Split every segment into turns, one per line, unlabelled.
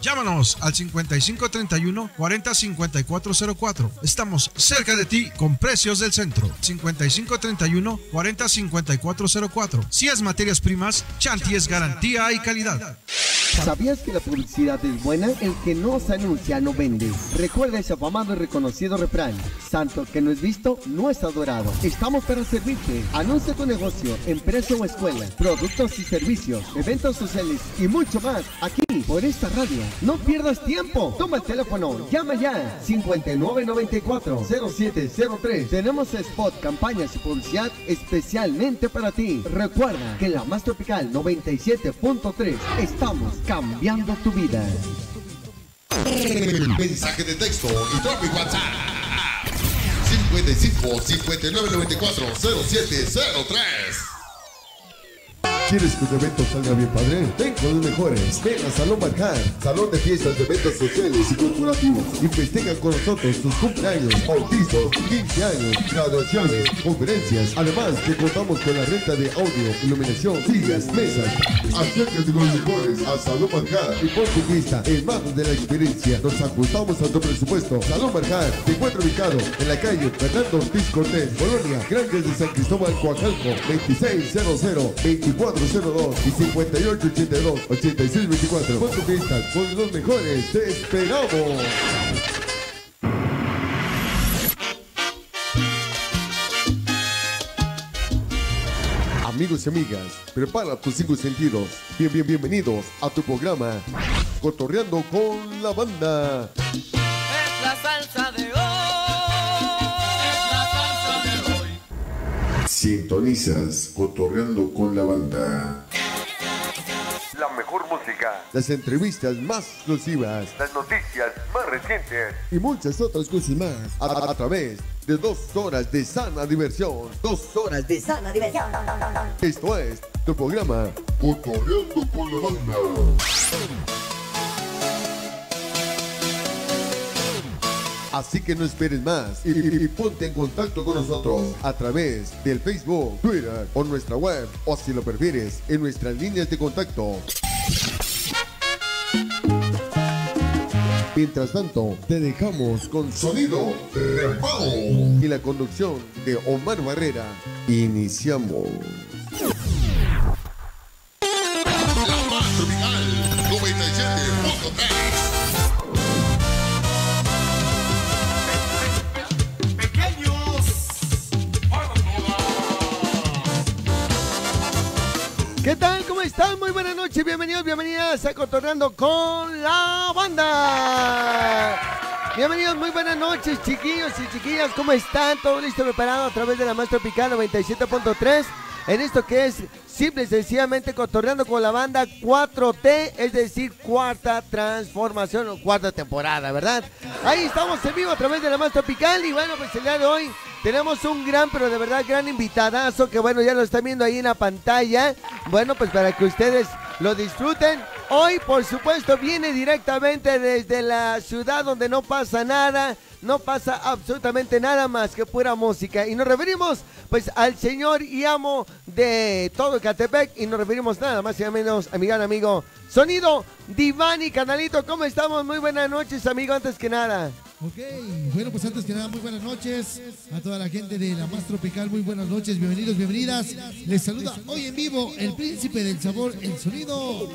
Llámanos al 5531-405404. Estamos cerca de ti con precios del centro. 5531-405404. Si es materias primas, Chanti es garantía y calidad.
¿Sabías que la publicidad es buena? El que no se anuncia no vende. Recuerda ese afamado y reconocido refrán. Santo que no es visto, no es adorado. Estamos para servirte. Anuncia tu negocio, empresa o escuela, productos y servicios, eventos sociales y mucho más aquí por esta radio. No pierdas tiempo. Toma el teléfono. Llama ya. 5994-0703. Tenemos spot, campañas y publicidad especialmente para ti. Recuerda que en la más tropical 97.3 estamos cambiando tu vida.
Mensaje de texto y Tropic WhatsApp. 55 59 94 0703.
¿Quieres que tu evento salga bien padre? Ven con los mejores. Ven a Salón Marcar, salón de fiestas de eventos sociales y corporativos. Y festeja con nosotros tus cumpleaños, bautizos, 15 años, graduaciones, conferencias. Además, que contamos con la renta de audio, iluminación, sillas, mesas. Acércate con los mejores a Salón Marcar y pon tu vista en manos de la experiencia. Nos ajustamos a tu presupuesto. Salón Marcar se encuentra ubicado en la calle Fernando Ortiz Cortés, Colonia, Grandes de San Cristóbal, Coacalco, 2600 24 02 y 5882 8624. Con tu con los mejores, te esperamos. Amigos y amigas, prepara tus cinco sentidos. Bien, bien, bienvenidos a tu programa Cotorreando con la banda.
Es la salsa de
Sintonizas Cotorreando con la banda. La mejor música. Las entrevistas más exclusivas. Las noticias más recientes. Y muchas otras cosas más. A, a- a través de dos horas de sana diversión. Dos horas de sana diversión. Esto es tu programa Cotorreando con la banda. Así que no esperes más y, ponte en contacto con nosotros a través del Facebook, Twitter o nuestra web o si lo prefieres en nuestras líneas de contacto. Mientras tanto, te dejamos con sonido repago y la conducción de Omar Barrera. Iniciamos.
Bienvenidas a Cotorreando con la banda. Bienvenidos, muy buenas noches, chiquillos y chiquillas, ¿cómo están? Todo listo, preparado a través de la Más Tropical 97.3 en esto que es simple y sencillamente Cotorreando con la banda 4T, es decir, cuarta transformación o cuarta temporada, ¿verdad? Ahí estamos en vivo a través de la Más Tropical y bueno, pues el día de hoy tenemos un gran, pero de verdad gran invitadazo que bueno, ya lo están viendo ahí en la pantalla. Bueno, pues para que ustedes lo disfruten. Hoy, por supuesto, viene directamente desde la ciudad donde no pasa nada, no pasa absolutamente nada más que pura música. Y nos referimos pues al señor y amo de todo Catepec y nos referimos nada más y nada menos a amigo Sonido Divani, canalito, ¿cómo estamos? Muy buenas noches, amigo, antes que nada.
Ok, bueno, pues antes que nada, muy buenas noches a toda la gente de la Más Tropical, muy buenas noches, bienvenidos, bienvenidas. Les saluda hoy en vivo el príncipe del sabor, el sonido.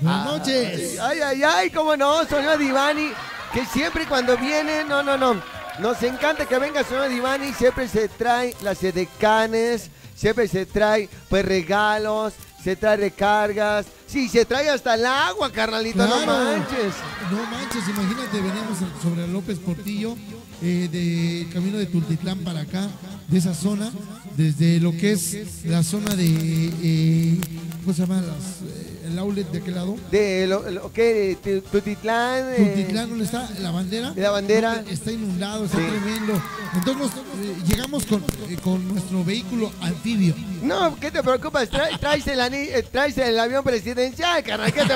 Buenas noches.
Ay, ay, ay, cómo no, señor Divani, que siempre cuando viene, no, no, no, nos encanta que venga señor Divani, siempre se trae las edecanes, siempre se trae pues regalos, se trae recargas, sí, se trae hasta el agua, carnalito, no manches.
No manches, imagínate, venimos sobre López Portillo, eh, de camino de Tultitlán para acá, de esa zona, desde lo que es la zona de, eh, ¿cómo se llama? Las, eh, el outlet de aquel lado.
De lo, lo que, de Tutitlán. eh,
Tultitlán, ¿dónde está la bandera?
La bandera.
No, está inundado, está
Sí.
tremendo. Entonces eh, llegamos con, con nuestro vehículo anfibio.
No, ¿qué te preocupas? Trae- traes, el traes el avión presidencial, carnal. ¿Qué te,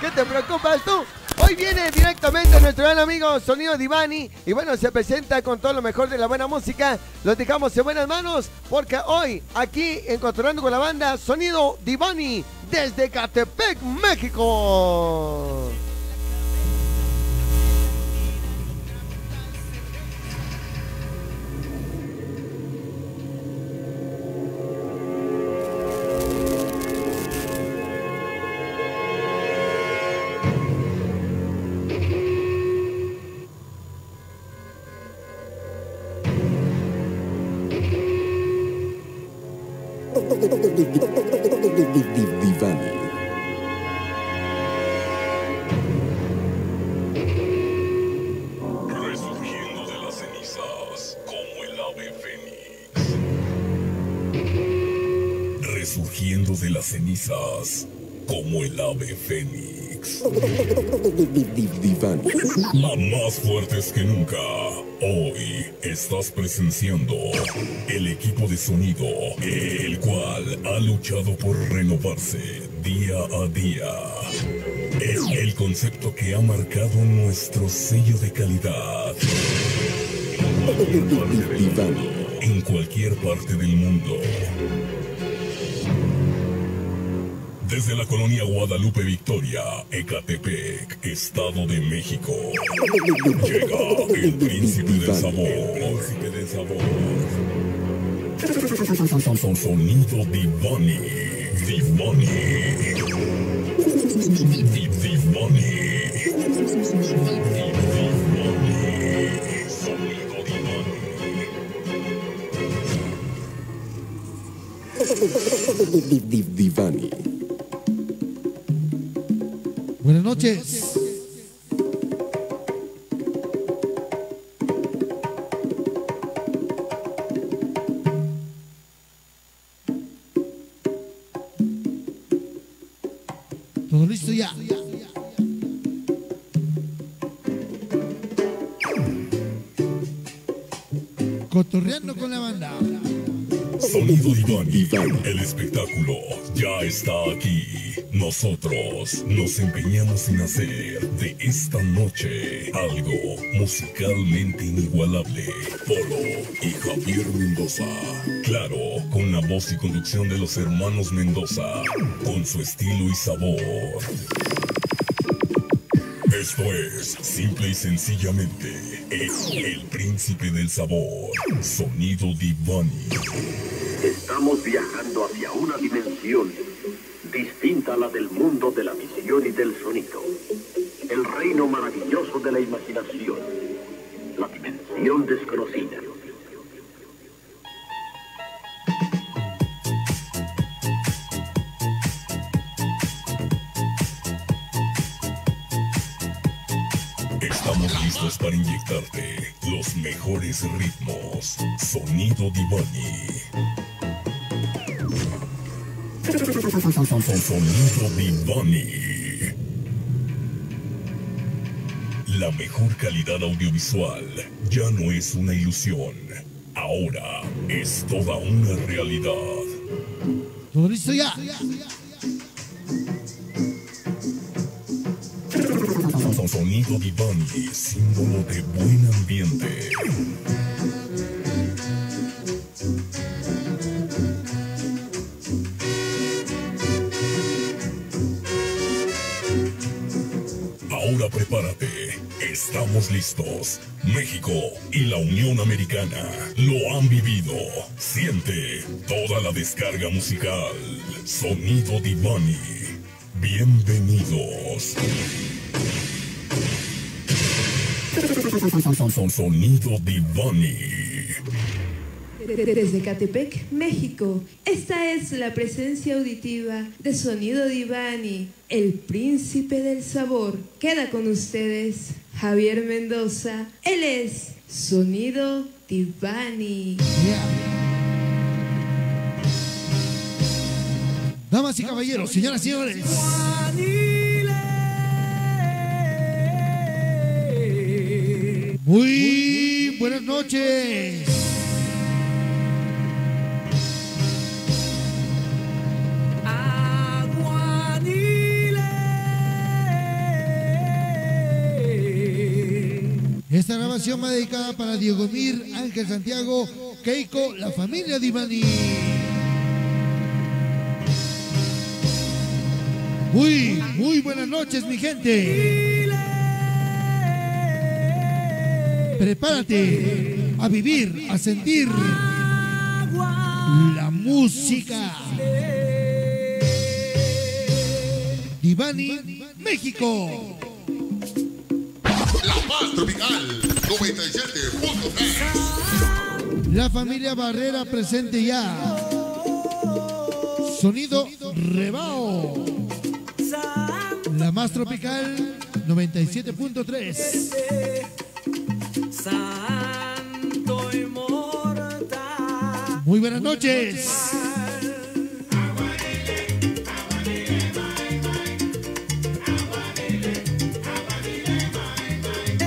qué te preocupas tú? Hoy viene directamente nuestro gran amigo Sonido Divani y bueno, se presenta con todo lo mejor de la buena música. Los dejamos en buenas manos porque hoy aquí en Cotorreando con la banda Sonido Divani desde Catepec, México.
Divani.
Resurgiendo de las cenizas como el ave fénix. Resurgiendo de las cenizas como el ave fénix. Más fuertes que nunca. Hoy estás presenciando el equipo de sonido, el cual ha luchado por renovarse día a día. Es el concepto que ha marcado nuestro sello de calidad. En cualquier parte del mundo. Desde la colonia Guadalupe Victoria, Ecatepec, Estado de México. Llega el príncipe del sabor. Príncipe del sabor. Sonido Divani. Divani. Divani. Divani. Sonido Divani.
Divani.
Noches. Todo listo ya. Cotorreando con la banda.
Sonido Divani.
Divani.
El espectáculo ya está aquí. Nosotros nos empeñamos en hacer de esta noche algo musicalmente inigualable. Polo y Javier Mendoza. Claro, con la voz y conducción de los hermanos Mendoza. Con su estilo y sabor. Esto es, simple y sencillamente, es el príncipe del sabor. Sonido Divani.
Estamos viajando hacia una dimensión distinta a la del mundo de la visión y del sonido. El reino maravilloso de la imaginación. La dimensión desconocida.
Estamos listos para inyectarte los mejores ritmos. Sonido Divani. Sonido Divani. La mejor calidad audiovisual ya no es una ilusión. Ahora es toda una realidad.
Todo listo ya.
Sonido Divani, símbolo de buen ambiente. Estamos listos. México y la Unión Americana lo han vivido. Siente toda la descarga musical. Sonido Divani. Bienvenidos. Sonido Divani.
Desde Catepec, México, esta es la presencia auditiva de Sonido Divani, el príncipe del sabor. Queda con ustedes Javier Mendoza, él es Sonido.
Yeah. Damas y caballeros, señoras y señores. Muy buenas noches. Va dedicada para Diego Mir, Ángel Santiago, Keiko, la familia Divani. Muy, muy buenas noches, mi gente. Prepárate a vivir, a sentir la música. Divani, México.
La Paz Tropical 97.3.
La familia Barrera presente ya. Sonido Rebao. La más tropical 97.3.
Santo y mortal.
Muy buenas noches.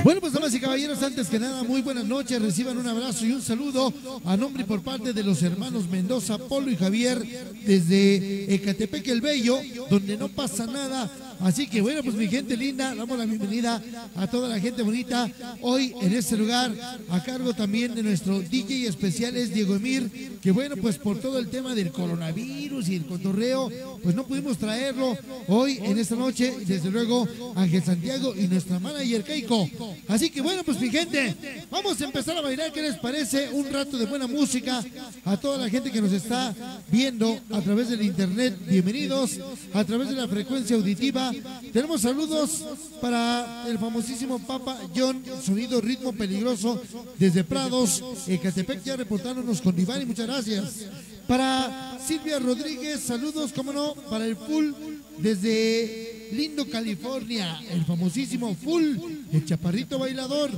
Bueno, pues damas y caballeros, antes que nada, muy buenas noches. Reciban un abrazo y un saludo a nombre y por parte de los hermanos Mendoza, Polo y Javier desde Ecatepec el Bello, donde no pasa nada. Así que bueno, pues mi gente linda, damos la bienvenida a toda la gente bonita hoy en este lugar, a cargo también de nuestro DJ especial es Diego Emir, que bueno, pues por todo el tema del coronavirus y el cotorreo, pues no pudimos traerlo hoy en esta noche, desde luego Ángel Santiago y nuestra manager Keiko. Así que bueno, pues mi gente, vamos a empezar a bailar, ¿qué les parece? Un rato de buena música a toda la gente que nos está viendo a través del internet, bienvenidos a través de la frecuencia auditiva. Tenemos saludos para el famosísimo Papa John, sonido ritmo peligroso desde Prados, Ecatepec, ya reportándonos con Iván y muchas gracias. Para Silvia Rodríguez, saludos, cómo no, para el full desde Lindo, California, el famosísimo full, el chaparrito bailador.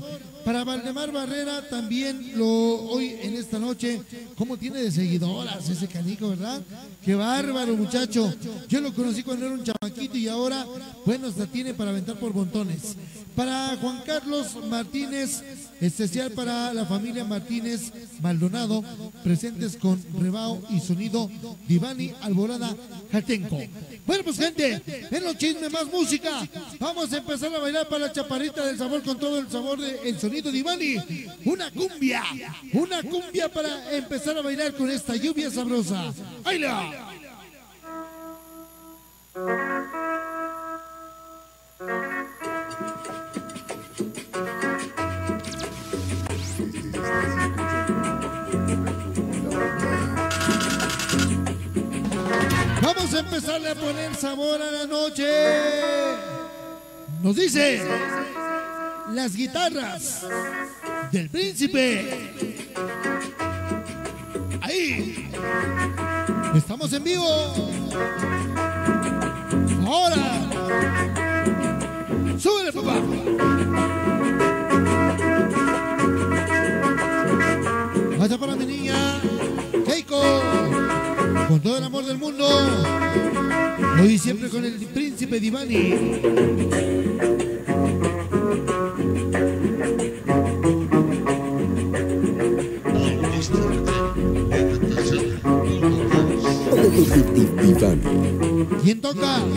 Para Valdemar Barrera también lo hoy en esta noche, ¿cómo tiene de seguidoras ese canico, verdad? Qué bárbaro, muchacho. Yo lo conocí cuando era un chamaquito y ahora, bueno, hasta tiene para aventar por montones. Para Juan Carlos Martínez, especial para la familia Martínez Maldonado, presentes con Rebao y sonido Divani Alborada Jatenco. Bueno, pues gente, en los chismes más música. Vamos a empezar a bailar para la chaparrita del sabor con todo el sabor del sonido Divani. Una cumbia, una cumbia para empezar a bailar con esta lluvia sabrosa. ¡Ahí Vamos a empezarle a poner sabor a la noche. Nos dice las guitarras del príncipe. Ahí. Estamos en vivo. Ahora. Súbele, papá. Vaya para mi niña. Keiko con todo el amor del mundo. Hoy siempre con el príncipe Divani.
Divani.
¿Quién toca?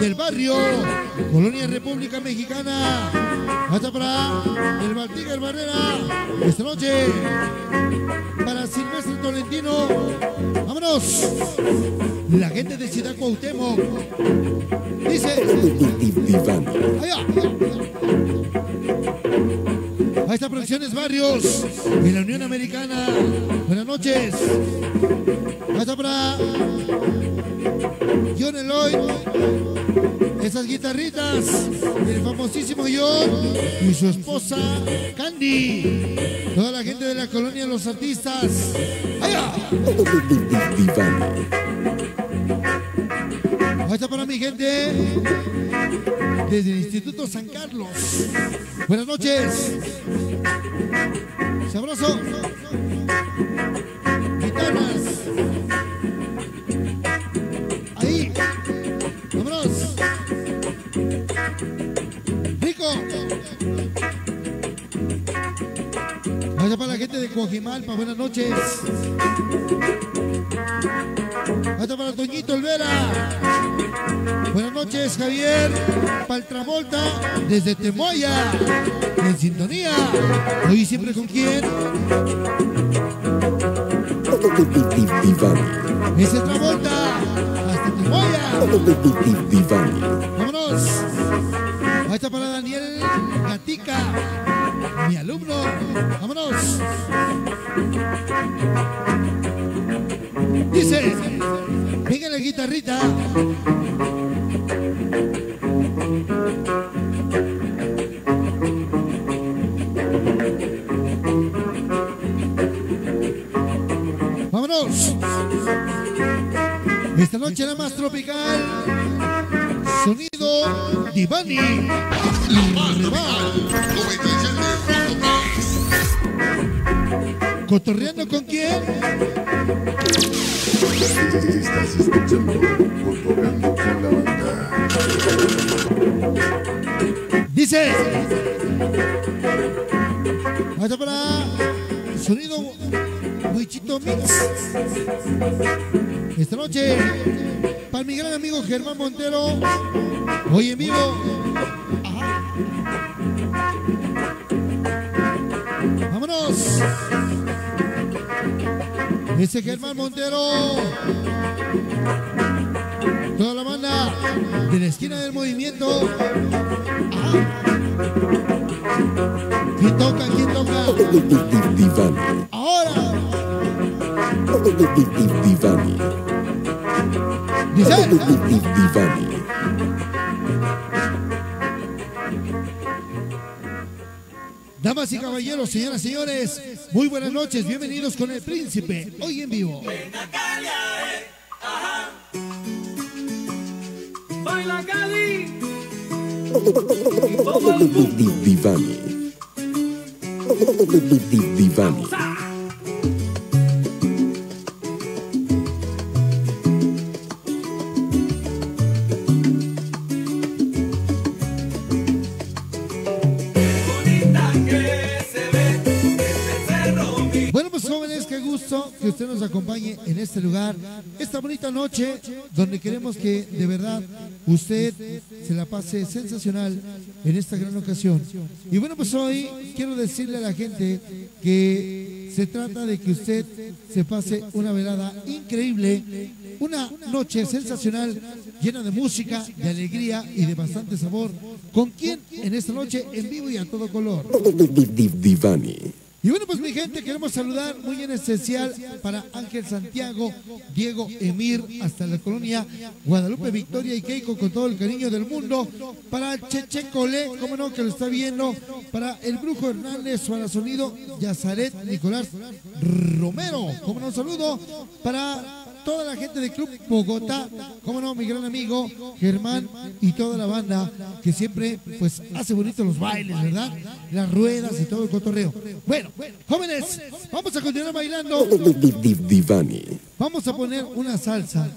del Barrio, Colonia República Mexicana. Vaya para el Baltiger Barrera, esta noche. Para Silvestre Tolentino, vámonos. La gente de Ciudad Cuauhtémoc dice. Allá. A esta Producciones Barrios de la Unión Americana. Buenas noches. Hasta para John Eloy. Esas guitarritas del famosísimo John y su esposa Candy. Toda la gente de la colonia los artistas. ¡Allá!
Divani.
Hasta para mi gente desde el Instituto San Carlos. Buenas noches. Sabroso. Guitarras. Ahí. Vámonos. Rico. Vaya para la gente de Coajimalpa. Buenas noches. Vaya para Toñito Olvera. Buenas noches, Javier Paltravolta, desde Temoya. en sintonía. Hoy siempre con quién? Ese Travolta. Hasta.
Divani.
Vámonos. Ahí está para Daniel Gatica, mi alumno. Vámonos. Dice, la guitarrita. Vámonos. Esta noche la más tropical. Sonido Divani.
La más tropical. 97.3.
¿Cotorreando con quién?
Estás.
Dice. Vaya para Sonido Huichito Mix. Esta noche, para mi gran amigo Germán Montero, hoy en vivo. Ese Germán Montero. Toda la banda de la esquina del movimiento. Ajá. ¿Quién toca? ¿Quién toca? Ahora.
Divani.
Dice.
Divani.
Damas y caballeros, señoras y señores, muy buenas noches, bienvenidos con el príncipe, hoy en vivo.
Baila Cali.
Divani. Divani.
En este lugar, esta bonita noche, donde queremos que de verdad usted se la pase sensacional en esta gran ocasión. Y bueno, pues hoy quiero decirle a la gente que se trata de que usted se pase una velada increíble, una noche sensacional, llena de música, de alegría y de bastante sabor. ¿Con quién en esta noche en vivo y a todo color?
Divani.
Y bueno, pues mi gente, queremos saludar muy en especial para Ángel Santiago, Diego Emir, hasta la colonia Guadalupe Victoria y Keiko con todo el cariño del mundo. Para Cheche Cole, como no, que lo está viendo. Para el Brujo Hernández, para Sonido, Yazaret Nicolás Romero, como no, saludo. Para toda la gente del Club Bogotá, como no, mi gran amigo Germán y toda la banda que siempre pues hace bonitos los bailes, ¿verdad? Las ruedas y todo el cotorreo. Bueno, jóvenes, vamos a continuar bailando. Vamos a poner una salsa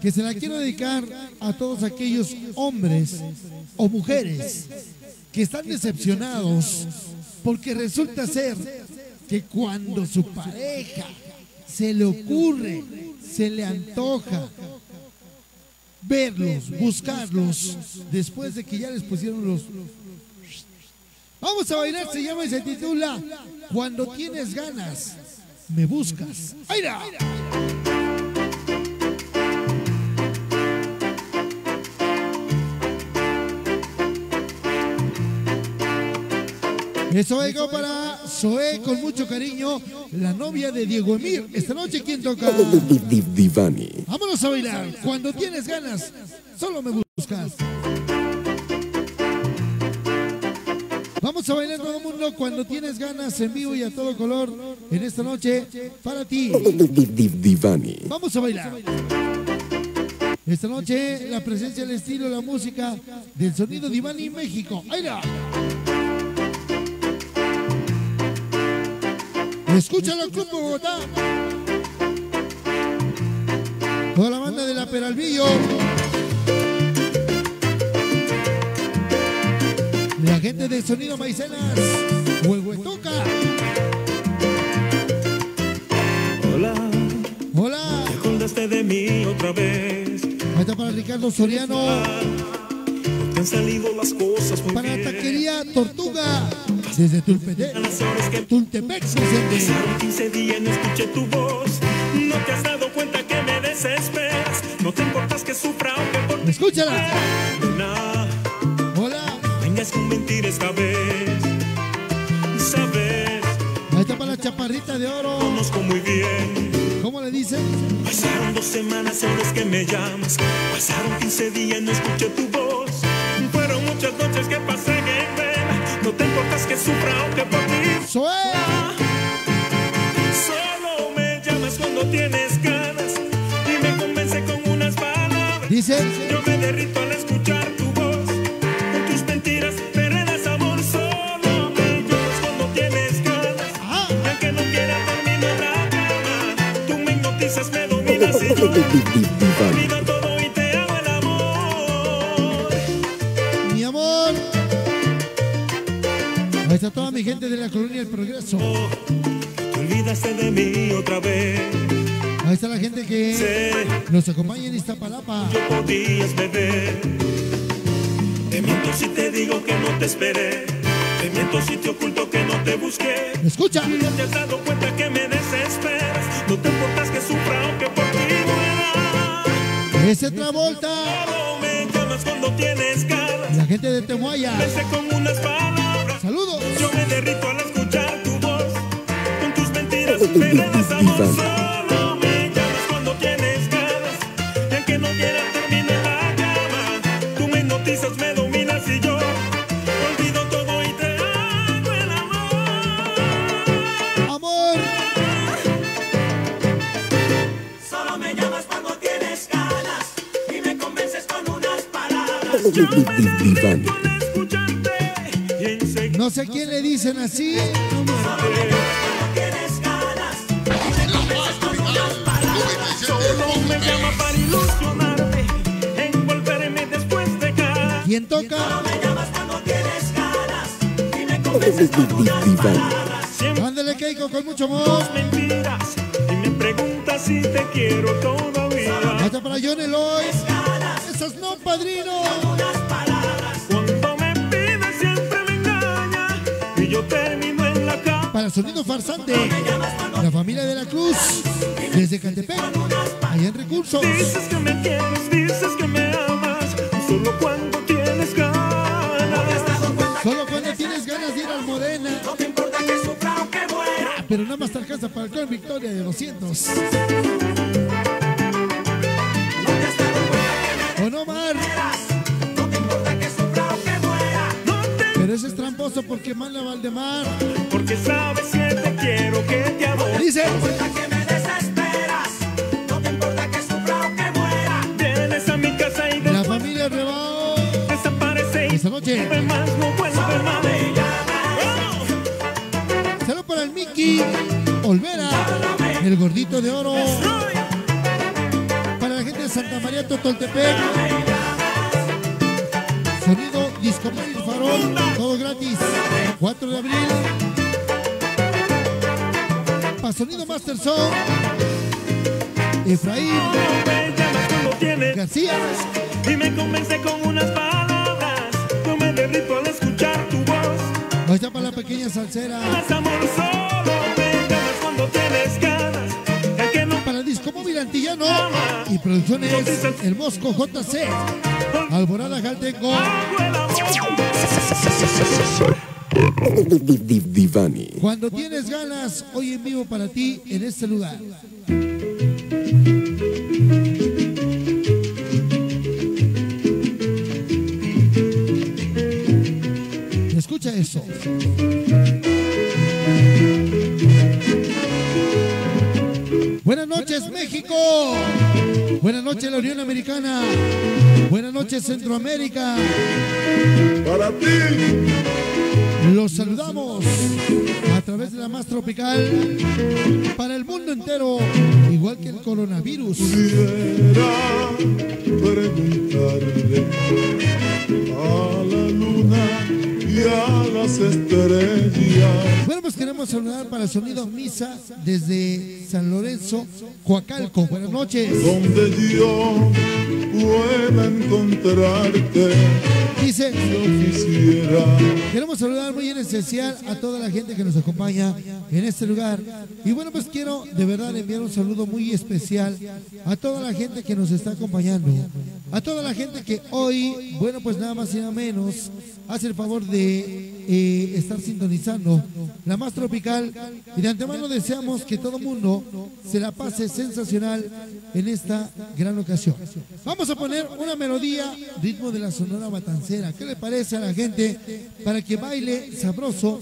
que se la quiero dedicar a todos aquellos hombres o mujeres que están decepcionados porque resulta ser que cuando su pareja se le ocurre, se le antoja verlos, buscarlos, después de que ya les pusieron los... Vamos a bailar, se llama y se titula Cuando tienes ganas, me buscas. ¡Aira! Eso es para Zoe con mucho cariño, la novia de Diego Emir. Esta noche, ¿quién toca?
Divani.
Vámonos a bailar. Cuando tienes ganas, solo me buscas. Vamos a bailar todo el mundo cuando tienes ganas en vivo y a todo color en esta noche para ti.
Divani.
Vamos a bailar. Esta noche la presencia, el estilo, la música del sonido Divani México. ¡Ahí Escúchalo, Club Bogotá. Toda la banda de la Peralvillo. La gente de Sonido Maicenas. Huehuetoca.
Hola,
Hola.
¿te acordaste de mí otra vez?
Ahí está para Ricardo Soriano.
Te han salido las cosas muy
Para. Taquería Tortuga. Desde Tulpetec, Tultepec.
Pasaron 15 días, no escuché tu voz. No te has dado cuenta que me desesperas. No te importas que sufra o que por
Escúchala.
Luna,
Hola.
vengas con mentir esta vez. Sabes,
Ahí está para la chaparrita de oro.
conozco muy bien.
¿Cómo le dicen?
Pasaron dos semanas en las que me llamas. Pasaron 15 días, no escuché tu voz. Fueron muchas noches que pasé importas que sufra o que por ti
¡Suena!
Solo me llamas cuando tienes ganas y me convence con unas palabras.
Dice.
Yo me derrito al escuchar tu voz. Con tus mentiras me redas amor. Solo me llamas cuando tienes ganas.
Ah.
Y aunque no quiera terminar la cama, tú me hipnotizas, me dominas y yo olvido todo
gente de la colonia del Progreso.
Te olvidaste de mí otra vez.
Ahí está la gente que nos acompaña en Iztapalapa.
Yo podías beber. Te miento si te digo que no te esperé. Te miento si te oculto que no te busqué.
Escucha.
No te has dado cuenta que me desesperas. No te importas que sufra o que por ti muera.
Ese Travolta.
Solo me llamas cuando tienes ganas.
La gente de Temuaya.
Pensé con unas palabras.
Saludos.
Yo me derrito al escuchar tu voz. Con tus mentiras me redas amor. Solo me llamas cuando tienes ganas. Y aunque no quiera terminar la cama. Tú me hipnotizas, me dominas y yo olvido todo y te hago el
Amor.
Solo me llamas cuando tienes ganas y me convences con unas palabras.
Divani.
No sé quién le dicen así.
Solo me llama para ilusionarte. Envolverme después de cada.
¿Quién toca?
Me llamas cuando tienes ganas y me convences con unas
Divani.
Ándale, Keiko, con mucho amor.
mentiras y me preguntas si te quiero todavía.
Ahí está para John Eloy. Esas no, padrino. Para Sonido Farsante. La familia de la Cruz. Desde Catepec. Allá en Recursos.
Dices que me quieres, dices que me amas, solo cuando tienes ganas.
Solo cuando tienes ganas de ir al Modena.
No te importa que sufra o que muera.
Ah, Pero nada más te alcanza para el Victoria de 200. Porque manda Valdemar.
Porque sabes que te quiero, que te amo.
Dice.
No te importa que me desesperas. No te importa que sufra o que muera.
Vienes a mi casa y
La familia Rebao.
desaparece y
Esta noche.
vuelve más, no vuelve más.
Salud para el Mickey. Olvera. El gordito de oro. Para la gente de Santa María Totoltepec. Todo gratis. 4 de abril. Para Sonido Master Song. Efraín García.
y me convence con unas palabras. Yo me derrito al escuchar tu voz.
Ahí está para la pequeña salsera.
Amor solo cuando tienes ganas. No
Para disco móvil antillano y producciones El Mosco JC. Alborada Jaltenco.
Divani.
Cuando tienes ganas, hoy en vivo para ti en este lugar. Escucha eso. Buenas noches, México. Buenas noches, la Unión Americana. Buenas noches, Centroamérica.
Para ti.
Los saludamos a través de la más tropical para el mundo entero, igual que el coronavirus.
Preguntarle a la luna y a las estrellas.
Queremos saludar para Sonido Misa desde San Lorenzo, Coacalco. Buenas noches.
Donde yo pueda encontrarte
Dice, queremos saludar muy en especial a toda la gente que nos acompaña en este lugar. Y bueno, pues quiero de verdad enviar un saludo muy especial a toda la gente que nos está acompañando. A toda la gente que hoy, bueno, pues nada más y nada menos, hace el favor de estar sintonizando la más tropical. Y de antemano deseamos que todo mundo se la pase sensacional en esta gran ocasión. Vamos a poner una melodía, ritmo de la Sonora Matancera. ¿Qué le parece a la gente? Para que baile sabroso,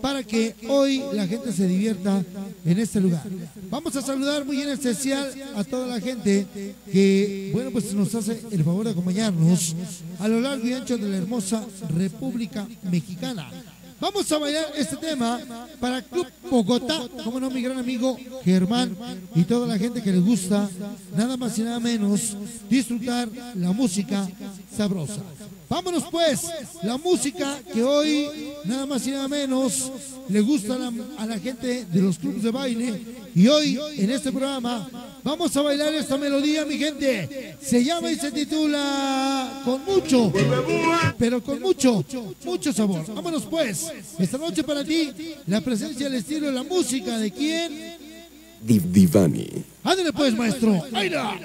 para que hoy la gente se divierta en este lugar. Vamos a saludar muy en especial a toda la gente que, bueno, pues nos hace el favor de acompañarnos a lo largo y ancho de la hermosa República Mexicana. Vamos a bailar este tema para Club Bogotá, como no, mi gran amigo Germán y toda la gente que le gusta, nada más y nada menos, disfrutar la música sabrosa. Vámonos pues, la música que hoy, nada más y nada menos, le gusta a la, a la gente de los clubes de baile. Y hoy, en este programa, vamos a bailar esta melodía, mi gente. Se llama y se titula Con mucho, pero con mucho, mucho sabor. Vámonos pues, esta noche para ti, la presencia, el estilo, la música de quién.
Div Divani.
Ándale pues, maestro. ¡Aira!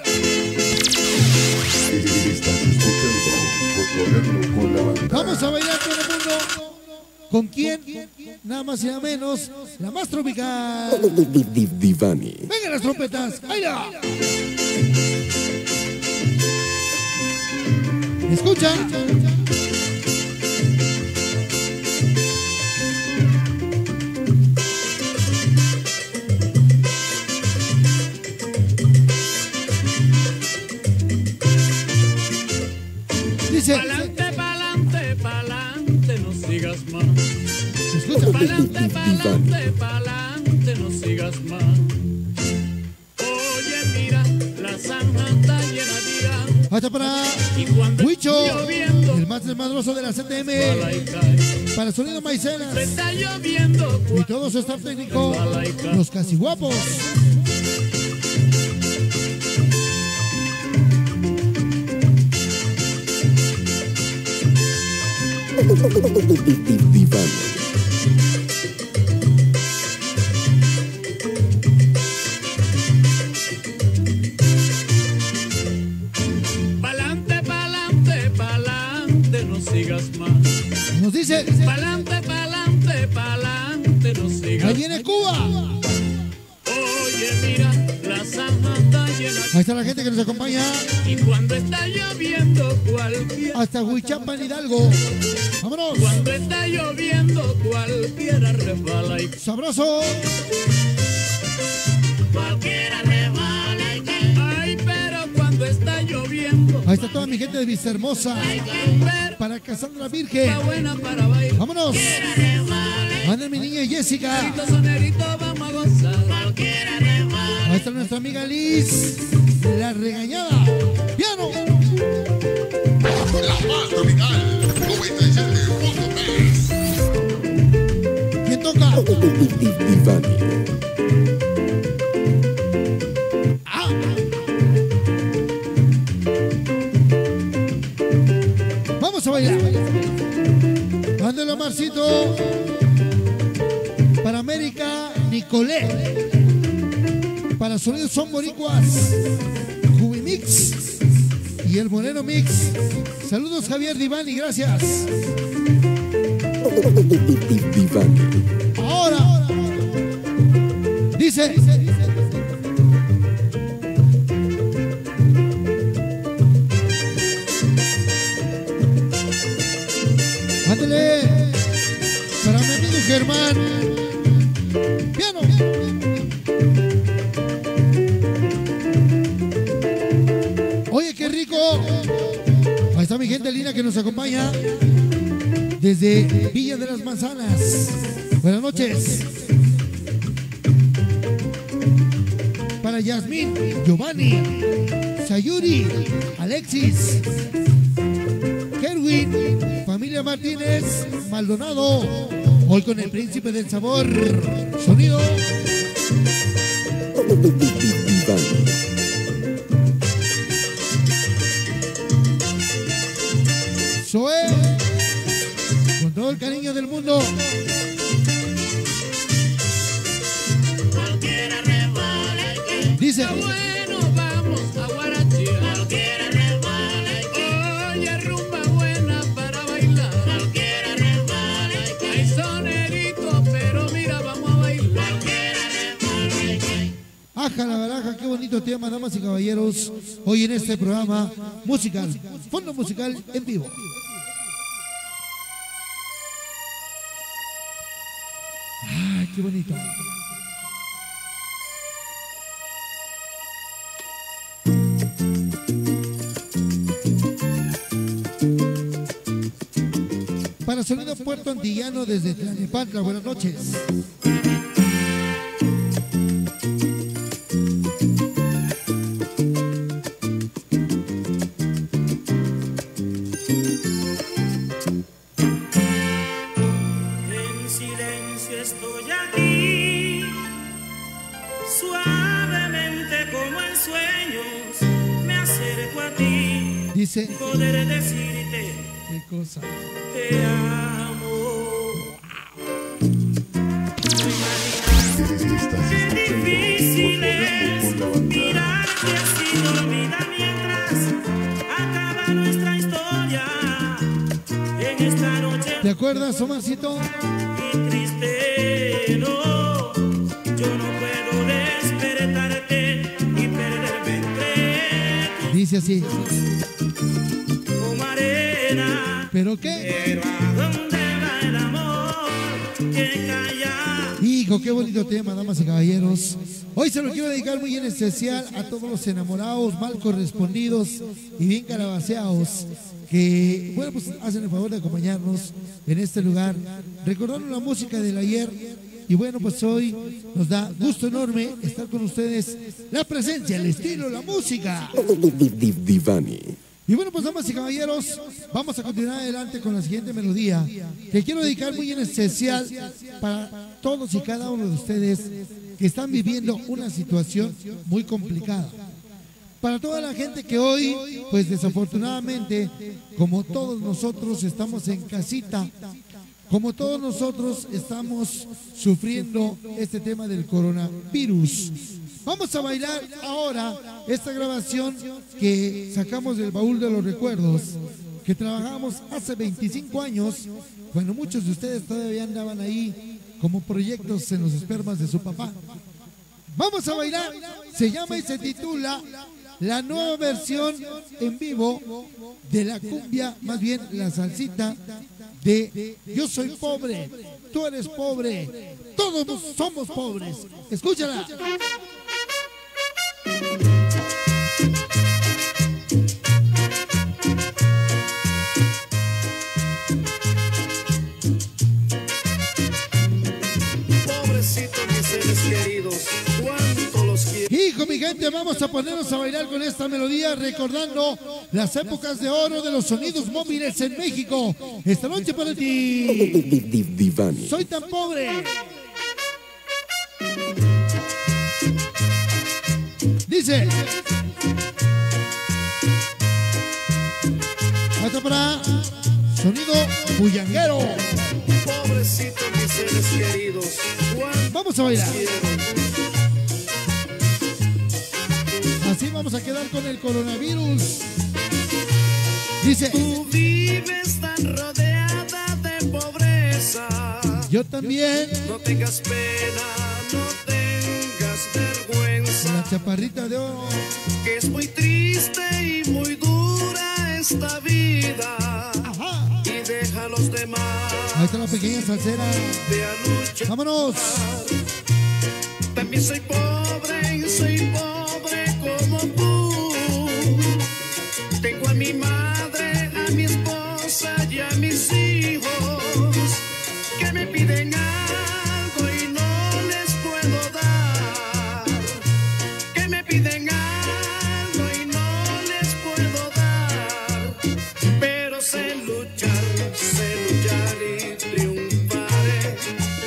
Vamos a bailar todo el mundo. ¿Con quién? Nada más y nada menos, la más tropical.
Div Div Divani.
Venga las trompetas. ¡Aira! Escucha.
Pa'lante, pa'lante, pa'lante, no sigas más. Oye, mira, la zanja está llena de agua.
Hasta para Huicho, el más desmadroso de la CTM. Para Sonido Maicenas.
Está lloviendo,
Y todo su staff técnico, los casi guapos.
Divani.
Hasta Huichapan Hidalgo. Vámonos.
Cuando está lloviendo, cualquiera resbala y
Sabroso.
cualquiera resbala y. Ay, pero cuando está lloviendo,
Ahí está toda mi gente de Vista Hermosa. Para Casandra Virgen.
está buena para bailar.
Vámonos. Anda mi niña Jessica.
Estos soneritos vamos a gozar. Cualquiera resbala.
Ahí está nuestra amiga Liz. La regañada. Piano.
La más tropical. 97.3.
¿Quién toca?
Div Div Divani.
Ah. Vamos a bailar. Marcito. Para América, Nicolé. Para Sonidos Son Boricuas. Y el Moreno Mix. Saludos, Javier Divani, gracias. Ahora. Dice. Ándale. Para mi amigo Germán. Mi gente linda que nos acompaña desde Villa de las Manzanas. Buenas noches. Para Yasmín, Giovanni, Sayuri, Alexis, Kerwin, familia Martínez, Maldonado. Hoy con el príncipe del sabor. Sonido. Dice:
Bueno, vamos a Guarachi. Cualquiera, respalda. Buena para bailar. Cualquiera, respalda. Hay sonerito, pero mira, vamos a bailar.
Aja la baraja, que bonito tema, damas y caballeros. Hoy en este programa musical: Fondo Musical en vivo. Qué bonito. Para Sonido Puerto Antillano desde Tlalnepantla, buenas noches. Dice.
Poder decirte
¿Qué cosa?
te amo. Qué difícil es mirarte así dormida mientras acaba nuestra historia en esta noche.
¿Te acuerdas, Omarcito?
triste, no. Yo no puedo despertarte y perderme entre
Dice así.
Que calla.
Hijo, qué bonito tema, damas y caballeros. Hoy se lo quiero dedicar muy en especial a todos los enamorados, mal correspondidos y bien calabaceados que, bueno, pues hacen el favor de acompañarnos en este lugar, recordando la música del ayer. Y bueno, pues hoy nos da gusto enorme estar con ustedes. La presencia, el estilo, la música.
Divani.
Y bueno, pues damas y caballeros, vamos a continuar adelante con la siguiente melodía que quiero dedicar muy en especial para todos y cada uno de ustedes que están viviendo una situación muy complicada. Para toda la gente que hoy, pues desafortunadamente, como todos nosotros estamos en casita, como todos nosotros estamos sufriendo este tema del coronavirus. Vamos a bailar ahora esta grabación que sacamos del baúl de los recuerdos, que trabajamos hace 25 años, cuando muchos de ustedes todavía andaban ahí como proyectos en los espermas de su papá. Vamos a bailar, se llama y se titula la nueva versión en vivo de la cumbia, más bien la salsita de Yo soy pobre, tú eres pobre, todos somos pobres. Escúchala. Gente, vamos a ponernos a bailar con esta melodía recordando las épocas de oro de los sonidos móviles en México. Esta noche para ti.
Divani.
Soy tan pobre. Dice. Hasta para sonido bullanguero.
Pobrecitos mis seres queridos,
Vamos a bailar. Así vamos a quedar con el coronavirus. Dice.
Tú vives tan rodeada de pobreza.
Yo también.
No tengas pena, no tengas vergüenza.
La chaparrita de oro.
Que es muy triste y muy dura esta vida. Y deja a los demás
Ahí está la pequeña salsera. Vámonos.
También soy pobre y soy pobre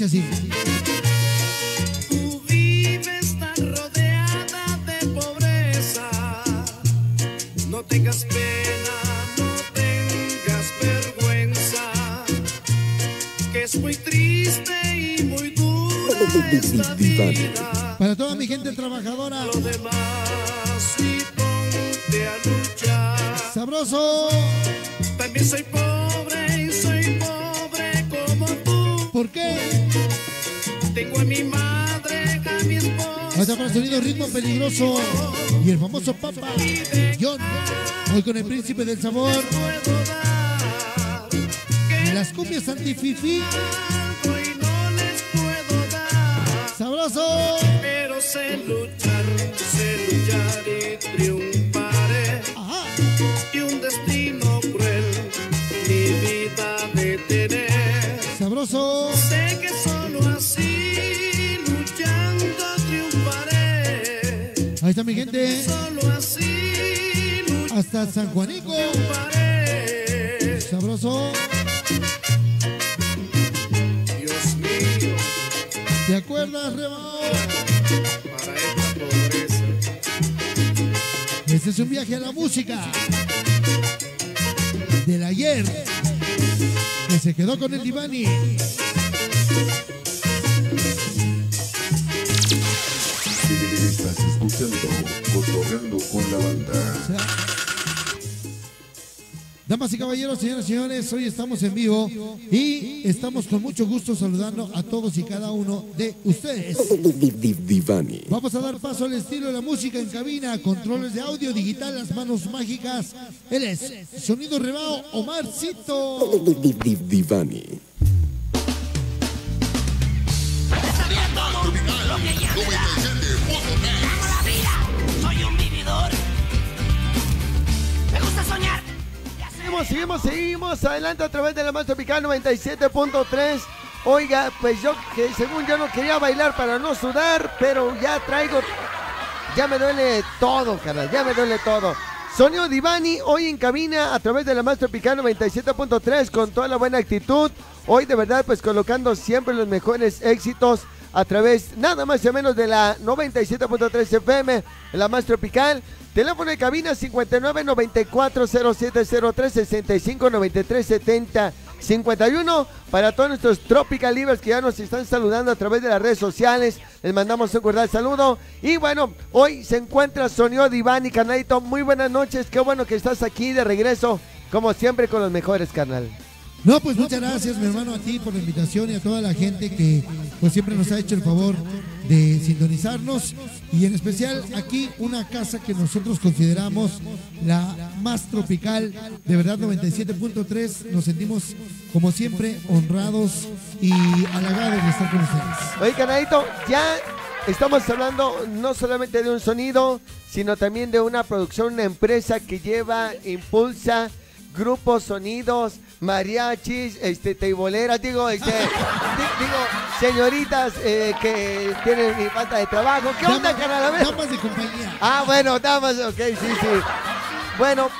Dice
así. Tú vives tan rodeada de pobreza. No tengas pena, no tengas vergüenza. Que es muy triste y muy dura esta vida.
Sonido ritmo peligroso. Y el famoso Papa. John. Hoy con el príncipe del sabor. Las cumbias antififi. Sabroso.
Pero mi
gente.
Solo así,
Hasta San Juanico. Sabroso.
Dios mío,
¿Te acuerdas, Rebao?
para esta pobreza.
Este es un viaje a la música. Del ayer. Que se quedó con el Divani. Damas y caballeros, señoras y señores, hoy estamos en vivo y estamos con mucho gusto saludando a todos y cada uno de ustedes.
Divani.
Vamos a dar paso al estilo de la música en cabina, controles de audio digital, las manos mágicas. Él es Sonido Rebao Omarcito.
Divani.
Seguimos, seguimos. Adelante a través de la más tropical 97.3. Oiga, pues yo que según yo no quería bailar para no sudar, pero ya traigo. Ya me duele todo, canal. Ya me duele todo. Sonio Divani, hoy en cabina a través de la más tropical 97.3 con toda la buena actitud. Hoy de verdad, pues colocando siempre los mejores éxitos a través nada más y menos de la 97.3 FM, la más tropical. Teléfono de cabina 59 94 0703 65 93 70 51 para todos nuestros Tropical Livers que ya nos están saludando a través de las redes sociales. Les mandamos un cordial saludo. Y bueno, hoy se encuentra Sonio Divani, canalito. Muy buenas noches. Qué bueno que estás aquí de regreso, como siempre, con los mejores, canal.
No, pues muchas gracias, mi hermano, a ti por la invitación y a toda la gente que pues siempre nos ha hecho el favor de sintonizarnos y en especial aquí una casa que nosotros consideramos la más tropical, de verdad 97.3, nos sentimos como siempre honrados y halagados de estar con ustedes.
Oye, canalito, ya estamos hablando no solamente de un sonido, sino también de una producción, una empresa que lleva, impulsa grupos, sonidos, mariachis, este, teiboleras, digo, este, di- digo, señoritas eh, que tienen falta de trabajo. ¿Qué onda, ver.
Damas de compañía.
Ah, bueno, damas, ok, sí, sí. Bueno,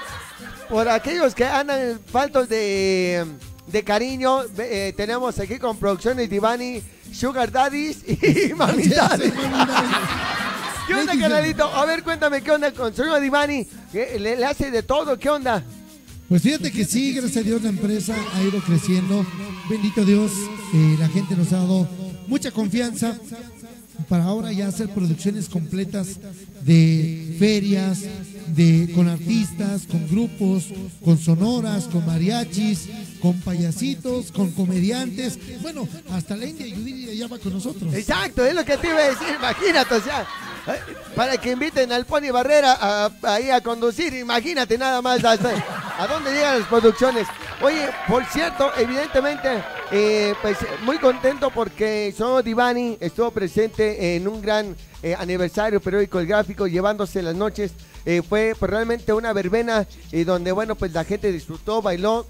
por aquellos que andan faltos de, de cariño, eh, tenemos aquí con Producciones Divani, Sugar Daddies y Mami Daddy. ¿Qué onda, canalito? A ver, cuéntame, ¿qué onda con señor Divani? ¿Qué- ¿Le, le hace de todo? ¿Qué onda?
Pues fíjate que sí, gracias a Dios la empresa ha ido creciendo. Bendito Dios, eh, la gente nos ha dado mucha confianza para ahora ya hacer producciones completas de ferias, de con artistas, con grupos, con sonoras, con mariachis, con payasitos, con comediantes. Bueno, hasta la India Yudiri ya va con nosotros.
Exacto, es lo que te iba a decir, imagínate, o sea, eh, para que inviten al Pony Barrera a, a conducir, imagínate nada más a dónde llegan las producciones. Oye, por cierto, evidentemente, eh, pues muy contento porque Sono Divani estuvo presente en un gran eh, aniversario periódico El Gráfico, llevándose las noches. Eh, fue pues, realmente una verbena y donde, bueno, pues la gente disfrutó, bailó,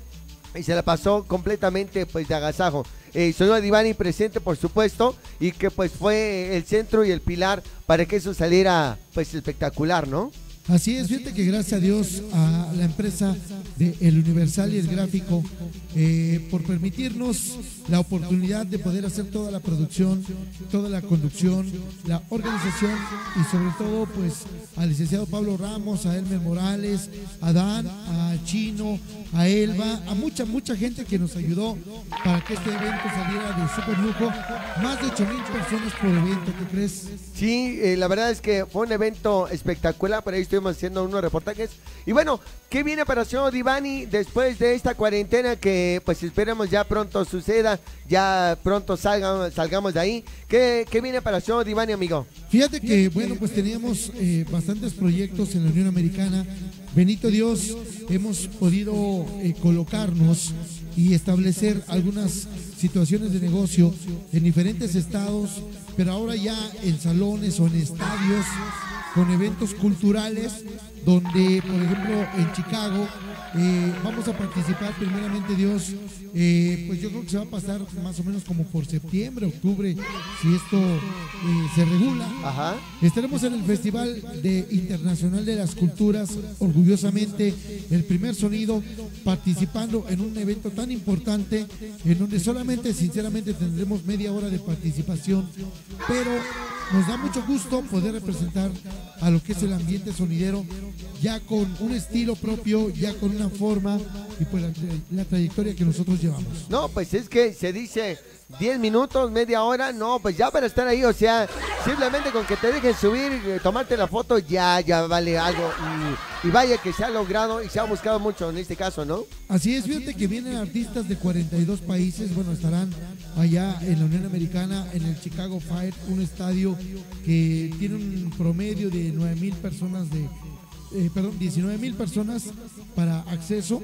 y se la pasó completamente pues de agasajo. Eh, Sonora Divani presente por supuesto y que pues fue el centro y el pilar para que eso saliera pues espectacular, ¿no?
Así es, fíjate que gracias a Dios a la empresa de El Universal y el Gráfico eh, por permitirnos la oportunidad de poder hacer toda la producción, toda la conducción, la organización y sobre todo pues al licenciado Pablo Ramos, a Elmer Morales, a Dan, a Chino, a Elba, a mucha, mucha gente que nos ayudó para que este evento saliera de super lujo. Más de 8 mil personas por evento, ¿qué crees?
Sí, eh, la verdad es que fue un evento espectacular, por ahí estuvimos haciendo unos reportajes. Y bueno, ¿qué viene para el señor Divani después de esta cuarentena que pues esperemos ya pronto suceda, ya pronto salgamos, salgamos de ahí? ¿Qué, qué viene para el señor Divani, amigo?
Fíjate que, bueno, pues teníamos eh, bastantes proyectos en la Unión Americana. Benito Dios, hemos podido eh, colocarnos y establecer algunas situaciones de negocio en diferentes estados, pero ahora ya en salones o en estadios con eventos culturales donde, por ejemplo, en Chicago eh, vamos a participar primeramente Dios, eh, pues yo creo que se va a pasar más o menos como por septiembre, octubre, si esto eh, se regula. Estaremos en el Festival de Internacional de las Culturas, orgullosamente el primer sonido, participando en un evento tan importante, en donde solamente, sinceramente, tendremos media hora de participación, pero nos da mucho gusto poder representar a lo que es el ambiente sonidero, ya con un estilo propio, ya con una forma y pues la, la trayectoria que nosotros llevamos.
No, pues es que se dice 10 minutos, media hora, no, pues ya para estar ahí, o sea, simplemente con que te dejen subir, eh, tomarte la foto, ya, ya vale algo. Y, y vaya que se ha logrado y se ha buscado mucho en este caso, ¿no?
Así es, fíjate que vienen artistas de 42 países, bueno, estarán allá en la Unión Americana, en el Chicago Fire, un estadio que tiene un promedio de 9 mil personas de, eh, perdón, 19 mil personas para acceso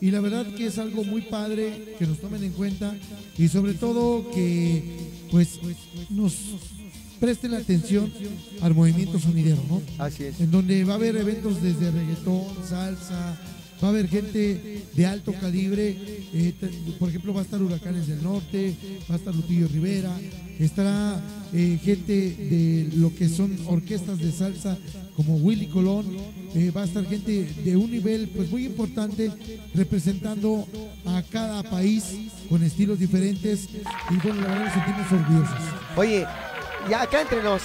y la verdad que es algo muy padre que nos tomen en cuenta y sobre todo que pues nos presten la atención al movimiento sonidero, ¿no?
Así es.
En donde va a haber eventos desde reggaetón, salsa, va a haber gente de alto calibre, eh, por ejemplo va a estar Huracanes del Norte, va a estar Lupillo Rivera, estará eh, gente de lo que son orquestas de salsa como Willy Colón, eh, va a estar gente de un nivel pues muy importante representando a cada país con estilos diferentes y bueno, la verdad nos sentimos orgullosos.
Oye, ya acá entre nos,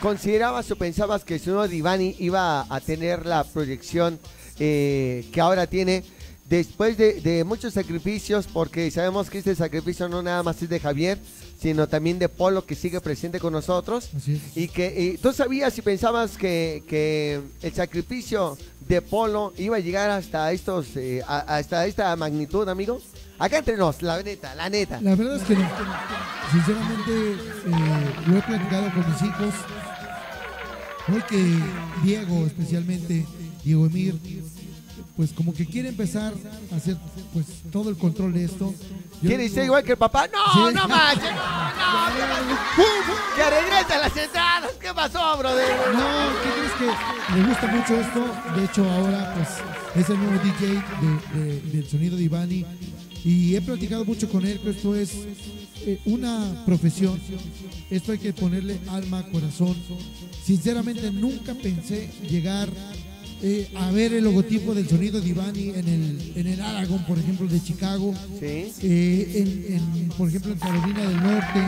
¿considerabas o pensabas que señor Divani iba a tener la proyección eh, que ahora tiene después de, de muchos sacrificios? Porque sabemos que este sacrificio no nada más es de Javier, sino también de Polo que sigue presente con nosotros. Y que y tú sabías y pensabas que, que el sacrificio de Polo iba a llegar hasta estos eh, a- hasta esta magnitud, amigo. Acá entre nos, la neta, la neta.
La verdad es que no. Sinceramente, eh, lo he platicado con mis hijos. Hoy que Diego, especialmente, Diego Emir, pues como que quiere empezar a hacer pues todo el control de esto.
¿Quiere ser igual que el papá? No,
Sí.
no manches, no, no. Que regrese a las entradas, ¿qué pasó, brother?
No, ¿qué crees que le gusta mucho esto? De hecho, ahora pues es el nuevo DJ de- de- del sonido de Ivani y he platicado mucho con él que esto es eh, una profesión. Esto hay que ponerle alma, corazón. Sinceramente nunca pensé llegar eh, a ver el logotipo del sonido de Ivani en el, en el Aragon, por ejemplo, de Chicago. Eh, en, en, por ejemplo, en Carolina del Norte,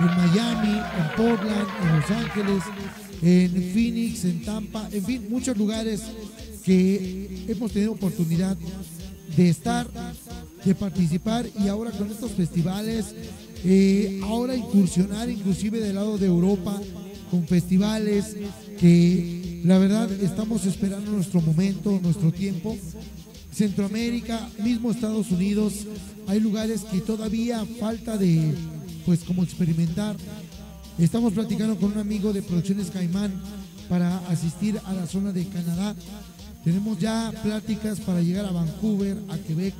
en Miami, en Portland, en Los Ángeles, en Phoenix, en Tampa, en fin, muchos lugares que hemos tenido oportunidad de estar, de participar y ahora con estos festivales, eh, ahora incursionar inclusive del lado de Europa con festivales que la verdad estamos esperando nuestro momento, nuestro tiempo. Centroamérica, mismo Estados Unidos, hay lugares que todavía falta de, pues como experimentar. Estamos platicando con un amigo de Producciones Caimán para asistir a la zona de Canadá. Tenemos ya pláticas para llegar a Vancouver, a Quebec,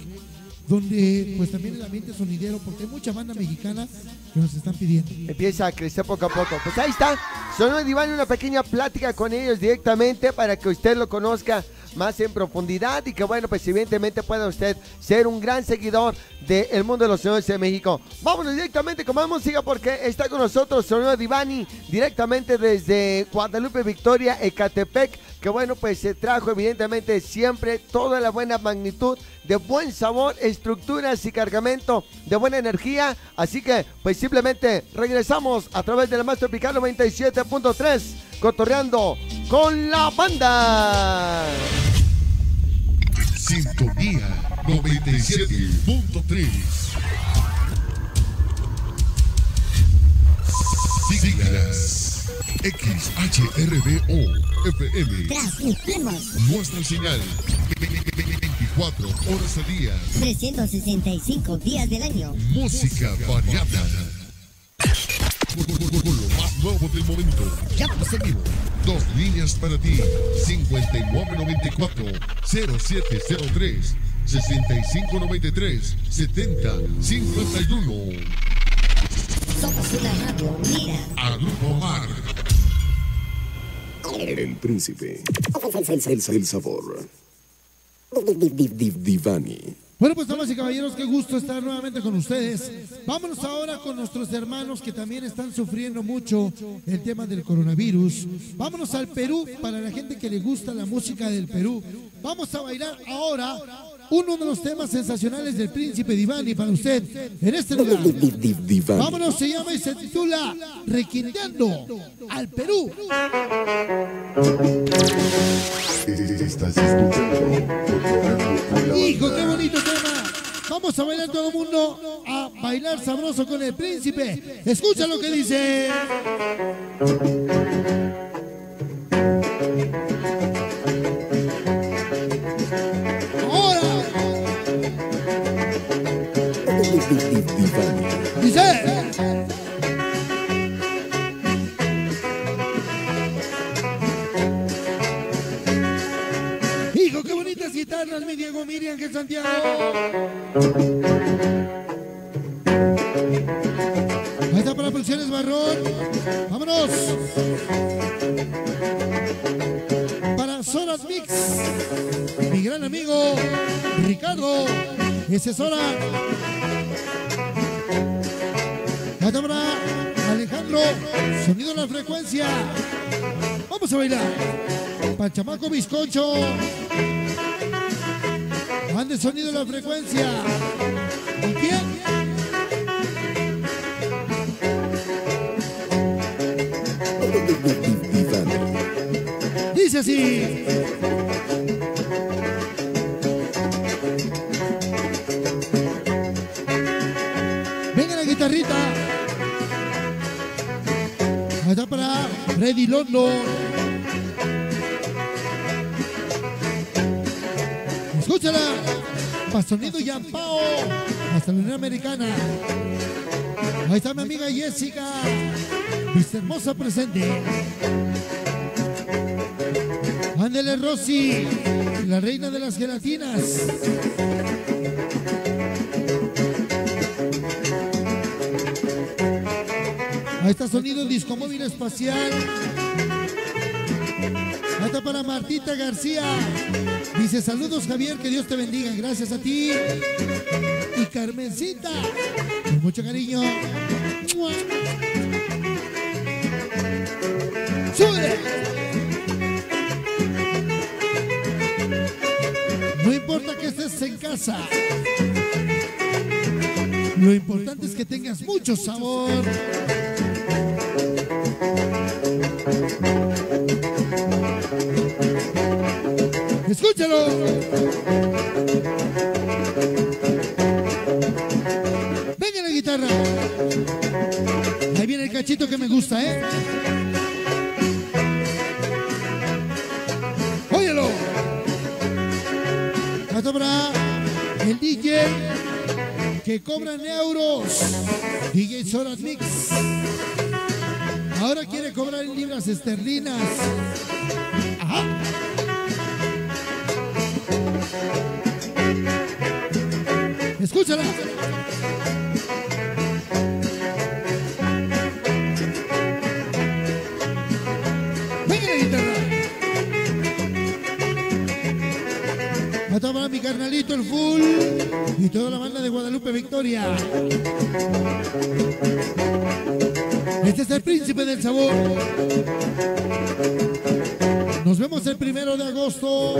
donde pues también el ambiente sonidero, porque hay mucha banda mexicana que nos están pidiendo.
Empieza a crecer poco a poco. Pues ahí está. Solo Diván una pequeña plática con ellos directamente para que usted lo conozca más en profundidad y que bueno, pues evidentemente pueda usted ser un gran seguidor del mundo de los sonidos de México. Vámonos directamente con más música porque está con nosotros Sonido Divani directamente desde Guadalupe Victoria, Ecatepec, que bueno, pues se trajo evidentemente siempre toda la buena magnitud de buen sabor, estructuras y cargamento de buena energía. Así que pues simplemente regresamos a través de la Tropical 97.3, cotorreando con la banda.
Sintonía 97.3. Siglas XHRBO FM.
Transmitimos
Nuestra señal 24 horas al día.
365 días del año.
Música variada. Lo más nuevo del momento. Llamas en vivo. Dos líneas para ti. 5994-0703. 6593-7051.
Somos una radio, mira.
A Grupo Mar.
El príncipe. El, el- sabor. Div- div- div- Divani.
Bueno, pues damas y caballeros, qué gusto estar nuevamente con ustedes. Vámonos ahora con nuestros hermanos que también están sufriendo mucho el tema del coronavirus. Vámonos al Perú para la gente que le gusta la música del Perú. Vamos a bailar ahora uno de los temas sensacionales del Príncipe Divani para usted en este lugar. Vámonos, se llama y se titula Requinteando al Perú. Hijo, qué bonito tema. Vamos a bailar todo el mundo a bailar sabroso con el príncipe. Escucha lo que dice. Dice. Hijo, qué bonitas guitarras, mi Diego Miriam, que Santiago. Ahí está para Producciones Barrón. Vámonos. Para Soras Mix. Mi gran amigo Ricardo. Ese es Sora. Para Alejandro. Sonido en la frecuencia. Vamos a bailar. Para Chamaco Bizcocho. Ande sonido en la frecuencia. ¿Con quién? Dice así. Venga la guitarrita. Está para Freddy Londo. Escúchala. Para sonido Yampao. Hasta la Unión Americana. Ahí está mi amiga Jessica. Vista hermosa presente. Ándele Rosy, la reina de las gelatinas. Ahí está sonido disco móvil espacial. Ahí está para Martita García. Dice saludos Javier, que Dios te bendiga. Gracias a ti. Y Carmencita. Mucho cariño. ¡Súbele! No importa que estés en casa. Lo importante es que tengas mucho sabor. Escúchalo. Venga la guitarra. Ahí viene el cachito que me gusta, ¿eh? Óyelo. Esto para el DJ que cobran euros. DJ Soras Mix. Ahora quiere cobrar en libras esterlinas. Ajá. Escúchala. Venga la guitarra. Mi carnalito el full y toda la banda de Guadalupe Victoria. Este es el príncipe del sabor. Nos vemos el primero de agosto.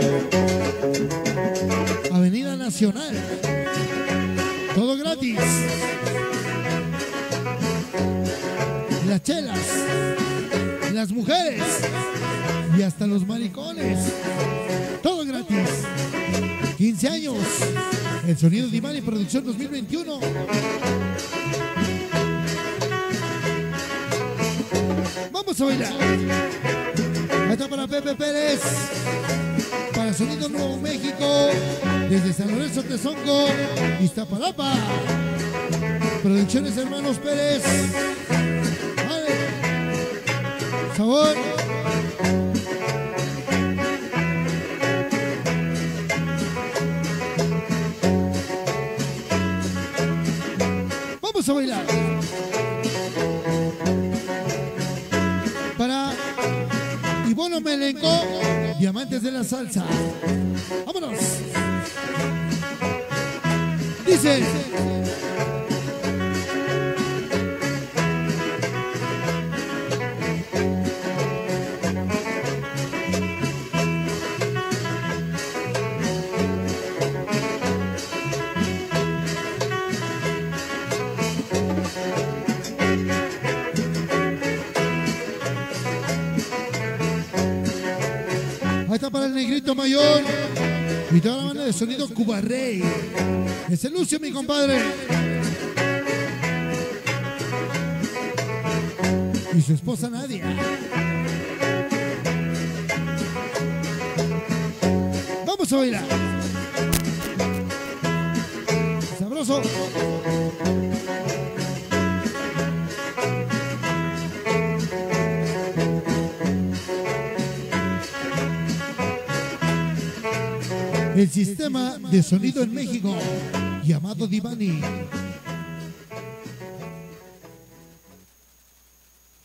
Avenida Nacional. Hasta los maricones. Todo gratis. 15 años. El sonido de y Producción 2021. Vamos a bailar. Está para Pepe Pérez. Para Sonido Nuevo México. Desde San Lorenzo Tezongo. Iztapalapa. Producciones Hermanos Pérez. Vale. Sabor. De la Salsa. Vámonos. Dice. Y toda la banda de sonido Cuba Rey. Es el Lucio, mi compadre. Y su esposa Nadia. Sistema de sonido en México, llamado Divani.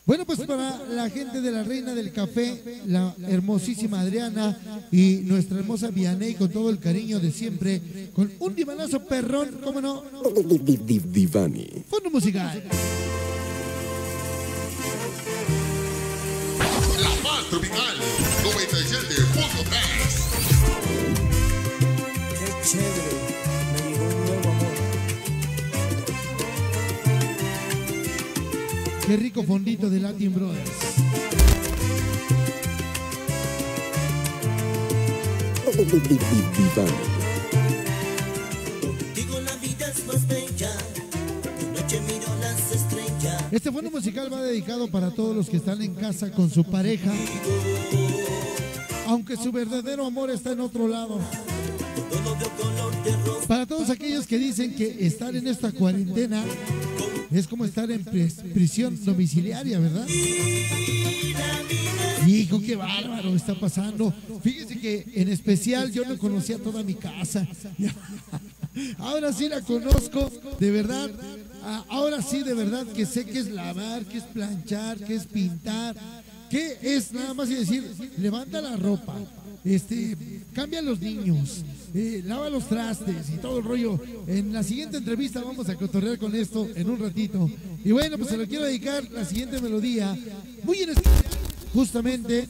Bueno, pues para la gente de la Reina del Café, la hermosísima Adriana y nuestra hermosa Vianey con todo el cariño de siempre, con un divanazo perrón, ¿cómo no?
Divani.
Fondo musical.
La más tropical,
chévere, me llegó un nuevo amor.
Qué rico fondito de Latin Brothers.
Divani.
Digo la vida es más bella, de noche miro las estrellas.
Este fondo musical va dedicado para todos los que están en casa con su pareja, aunque su verdadero amor está en otro lado. Para todos aquellos que dicen que estar en esta cuarentena es como estar en pris- prisión domiciliaria, ¿verdad? Hijo, qué bárbaro está pasando. Fíjese que en especial yo no conocía toda mi casa. Ahora sí la conozco, de verdad. Ah, Ahora sí, de verdad, que sé que es lavar, que es planchar, que es pintar, que es nada más y decir, levanta la ropa, este, cambia los niños, eh, lava los trastes y todo el rollo. En la siguiente entrevista vamos a cotorrear con esto en un ratito. Y bueno, pues se lo quiero dedicar la siguiente melodía, muy en justamente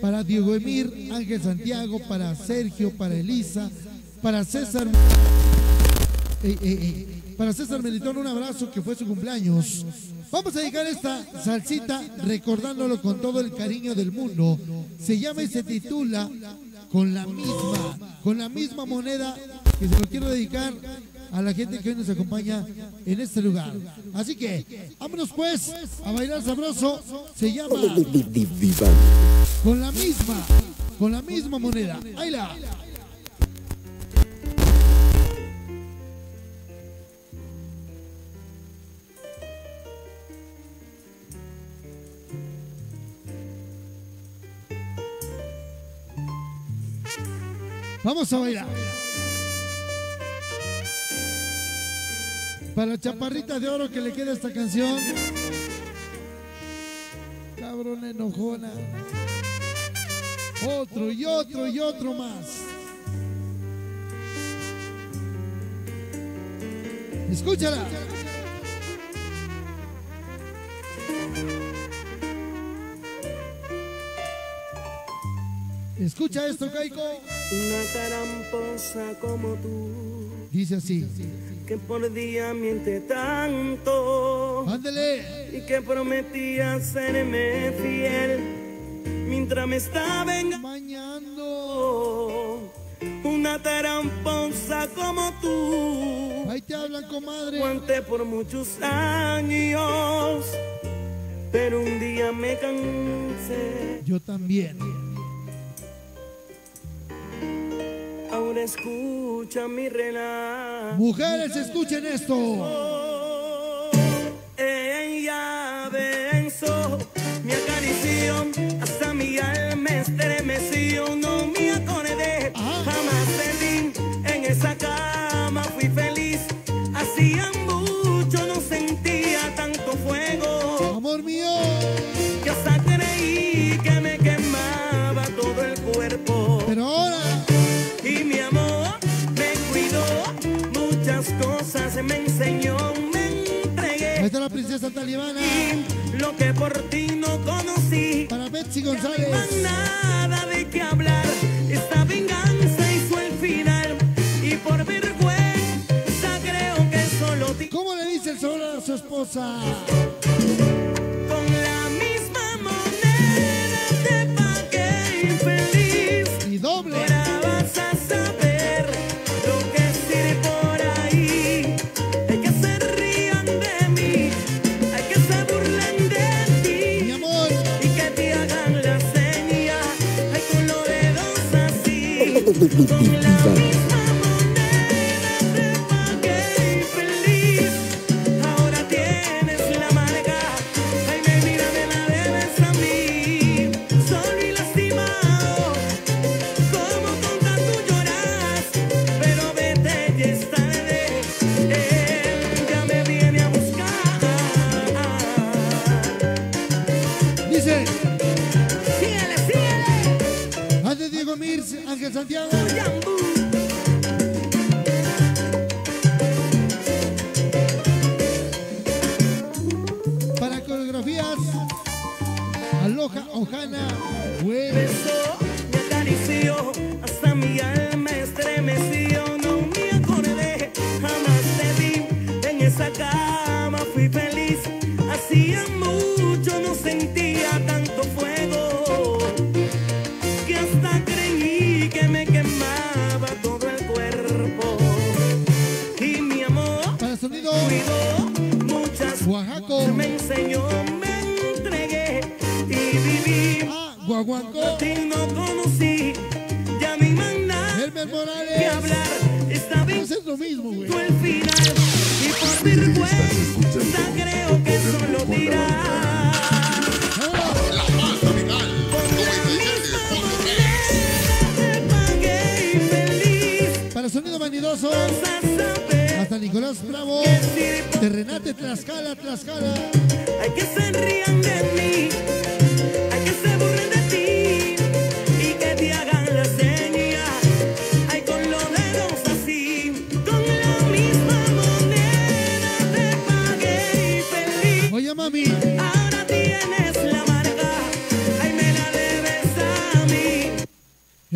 para Diego Emir, Ángel Santiago, para Sergio, para Elisa, para César. Eh, eh, eh, para César Melitón, un abrazo que fue su cumpleaños. Vamos a dedicar esta salsita recordándolo con todo el cariño del mundo. Se llama y se titula Con la misma, con la misma moneda que se lo quiero dedicar a la gente que hoy nos acompaña en este lugar. Así que, vámonos pues a bailar sabroso. Se llama. Con la misma, con la misma moneda. Ahí Vamos a bailar. Para la chaparrita de oro que le queda esta canción. Cabrón enojona. Otro y otro y otro más. Escúchala. Escucha esto, Kaiko.
Una caramposa como tú,
Dice así.
que por día miente tanto.
Ándele.
Y que prometía serme fiel mientras me estaba engañando. Una taramponza como tú.
Ahí te hablan, comadre.
Aguanté por muchos años, pero un día me cansé.
Yo también.
Ahora escucha mi relato.
Mujeres, escuchen esto.
Ella pensó, me acarició, hasta mi alma estremeció, no me acordé, jamás de ti, en esa cama fui feliz, hacía mucho no sentía tanto fuego.
Amor mío.
Que hasta creí que me quemaba todo el cuerpo.
Pero talibana.
Lo que por ti no conocí.
Para Betsy González.
Más nada de qué hablar. Esta venganza hizo el final. Y por vergüenza creo que solo ti.
¿Cómo le dice el sol a su esposa?
Así. Con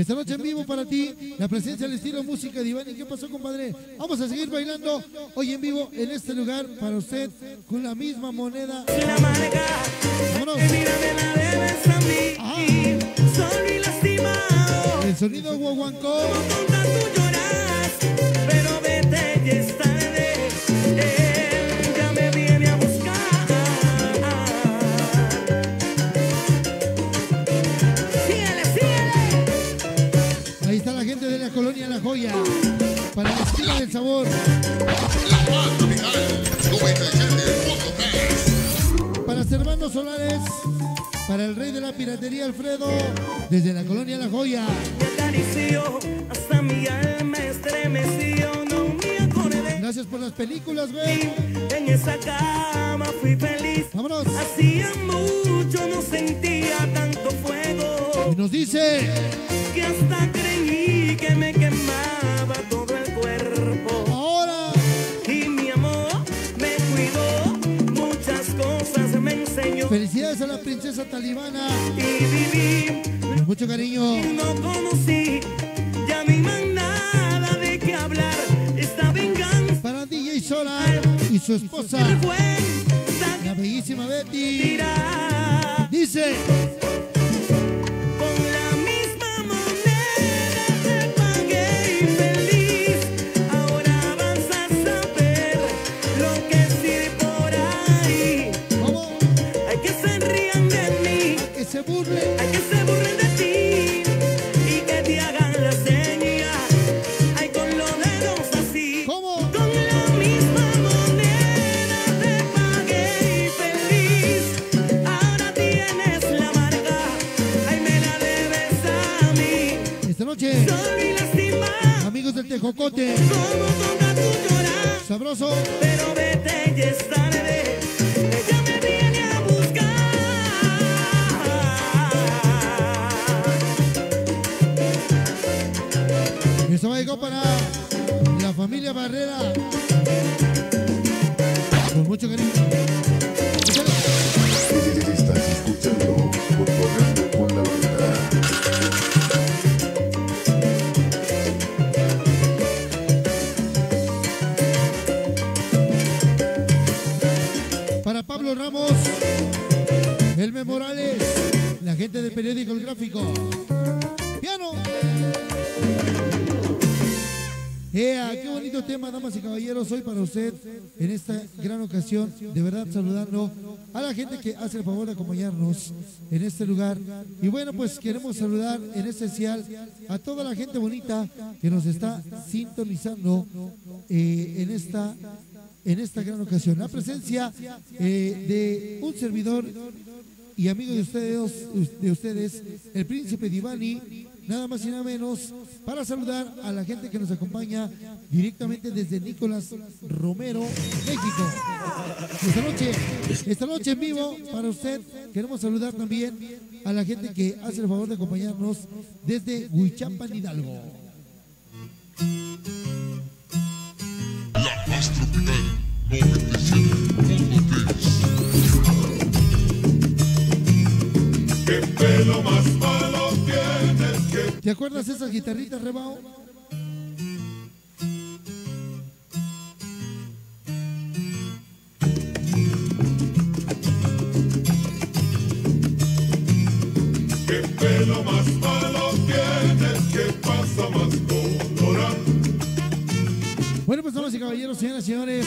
Esta
noche en vivo para ti, la presencia del estilo música divina. ¿Y qué pasó, compadre? Vamos a seguir bailando hoy en vivo en este lugar para usted con la misma moneda. Vámonos.
ay mira me la debes a mí. Solo y lastimado.
El sonido guaguancó.
pero vete,
Para Servando Solares. Para el rey de la piratería Alfredo. Desde la colonia La Joya.
Me acarició, hasta mi alma estremeció. No me acordé.
Gracias por las películas, güey.
En esa cama fui feliz.
Vámonos.
Hacía mucho no sentía tanto fuego.
Y nos dice.
Que hasta creí que me quemaba todo
a la princesa talibana.
Y viví
mucho cariño.
No conocí, ya más nada de qué hablar. Esta venganza
Para DJ Solar y su esposa, la bellísima Betty. Dice, burlen.
Hay que se burlen de ti. Y que te hagan la seña. Hay con los dedos así.
¿Cómo?
Con la misma moneda te pagué infeliz. Ahora tienes la marca. Ay, me la debes a mí.
esta noche,
Soy lastimada.
amigos del Tejocote,
Como toca tu llorar.
sabroso,
Pero vete, ya es tarde. Ella me viene
esto va llegó para la familia Barrera. Con mucho cariño.
Estás escuchando con la Banda.
Para Pablo Ramos, Elme Morales, la gente del periódico El Gráfico. Piano. Ea, qué bonito tema, damas y caballeros, hoy para usted en esta gran ocasión, de verdad saludando a la gente que hace el favor de acompañarnos en este lugar. Y bueno, pues queremos saludar en especial a toda la gente bonita que nos está sintonizando eh, en esta en esta gran ocasión. La presencia eh, de un servidor y amigo de ustedes, de ustedes, el príncipe Divani, nada más y nada menos, para saludar a la gente que nos acompaña directamente desde Nicolás Romero, México. Esta noche, esta noche en vivo para usted, queremos saludar también a la gente que hace el favor de acompañarnos desde Huichapan, Hidalgo.
La más tropical 97.3.
¿Qué pelo más malo tienes que
¿Te acuerdas esas guitarritas, Rebao?
¿Qué pelo más malo tienes que pasa más colorado?
Bueno, pues damas y caballeros, señoras y señores,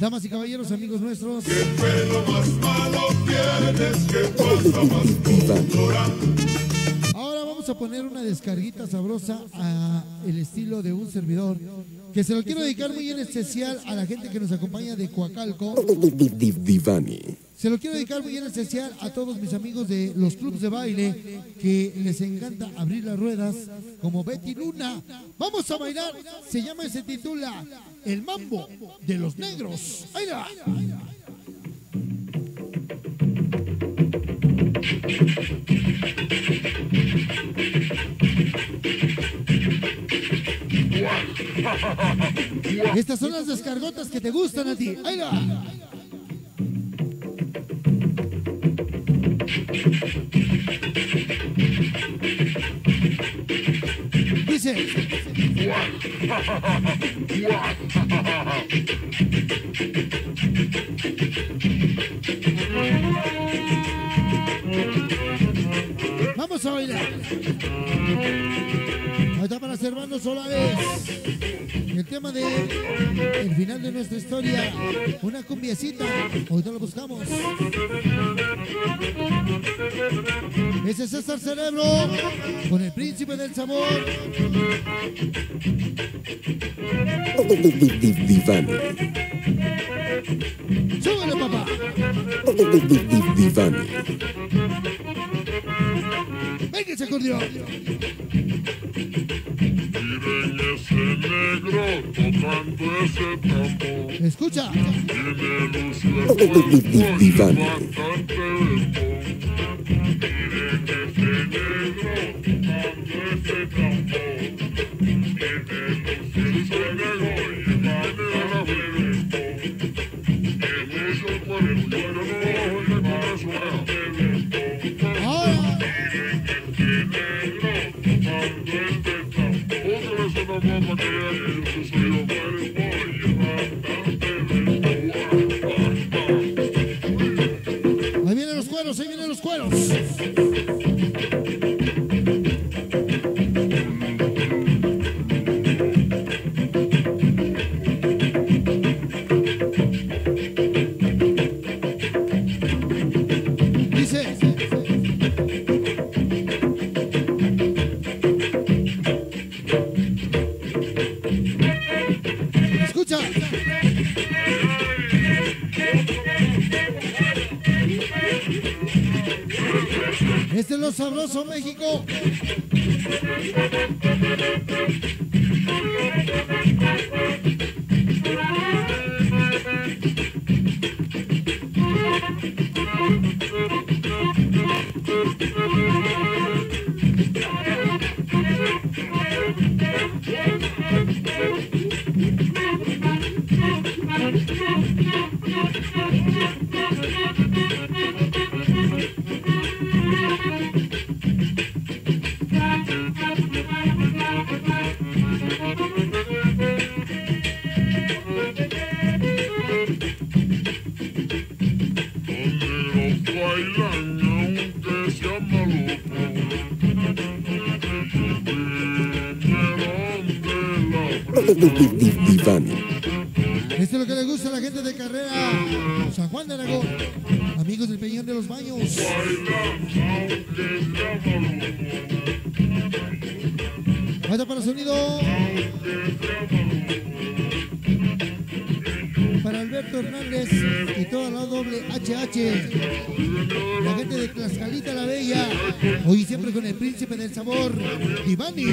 damas y caballeros, amigos nuestros.
¿Qué pelo más malo tienes que pasa más colorado?
Vamos a poner una descarguita sabrosa a el estilo de un servidor que se lo quiero dedicar muy en especial a la gente que nos acompaña de Coacalco.
Divani.
Se lo quiero dedicar muy en especial a todos mis amigos de los clubes de baile que les encanta abrir las ruedas como Betty Luna. Vamos a bailar, se llama y se titula El Mambo de los Negros. Ahí va. Estas son las descargotas que te gustan a ti. Ahí va. Dice. Vamos a bailar. Ahí está para Servando Solares. El tema de el final de nuestra historia. Una cumbiecita. Ahorita lo buscamos. Ese es César Cerebro con el príncipe del sabor.
Divani.
Súbele, papá.
Divani.
Venga ese acordeón.
Ese negro tocando ese tambor.
Escucha.
Tiene luz el cuerpo y
Divani.
bastante
Ahí vienen los cueros, ahí vienen los cueros. Vaya para sonido. Para Alberto Hernández y toda la doble HH. La gente de Tlaxcalita la Bella. Hoy siempre con el príncipe del sabor, Ivani.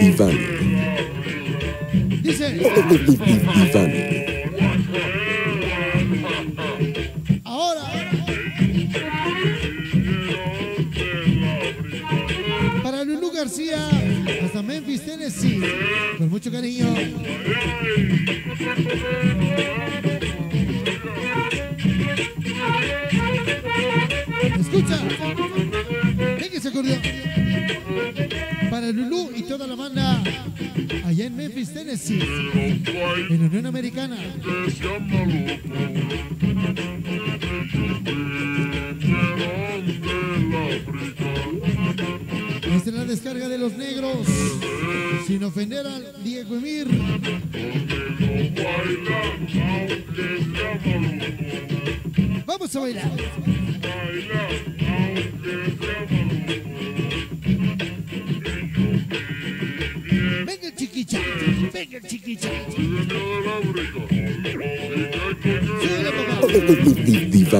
Divani.
Dice.
Divani.
Con mucho cariño. Escucha. Venga ese acordeón. Para Lulú y toda la banda allá en Memphis, Tennessee. En Unión Americana. Descarga de los negros. Sin ofender al Diego Emir. Vamos a bailar. Venga chiquicha, venga chiquicha.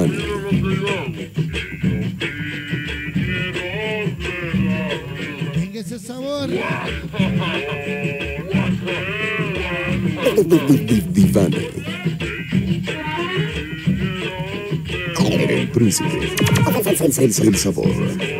Súbele, sabor.
Divani. El príncipe. El sabor.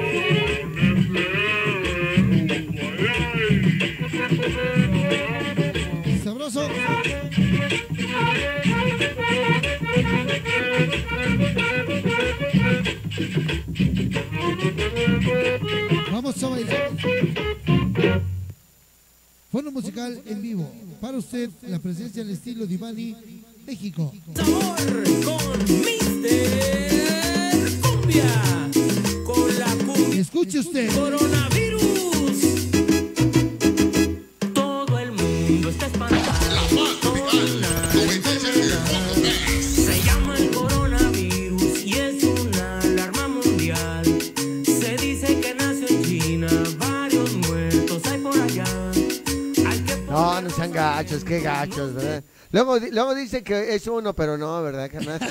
Musical en vivo. Para usted, la presencia del estilo Divani, México. Escuche usted.
Coronavirus.
Gachos, qué gachos, ¿verdad? Luego, luego dicen que es uno, pero no, ¿verdad,
compadre?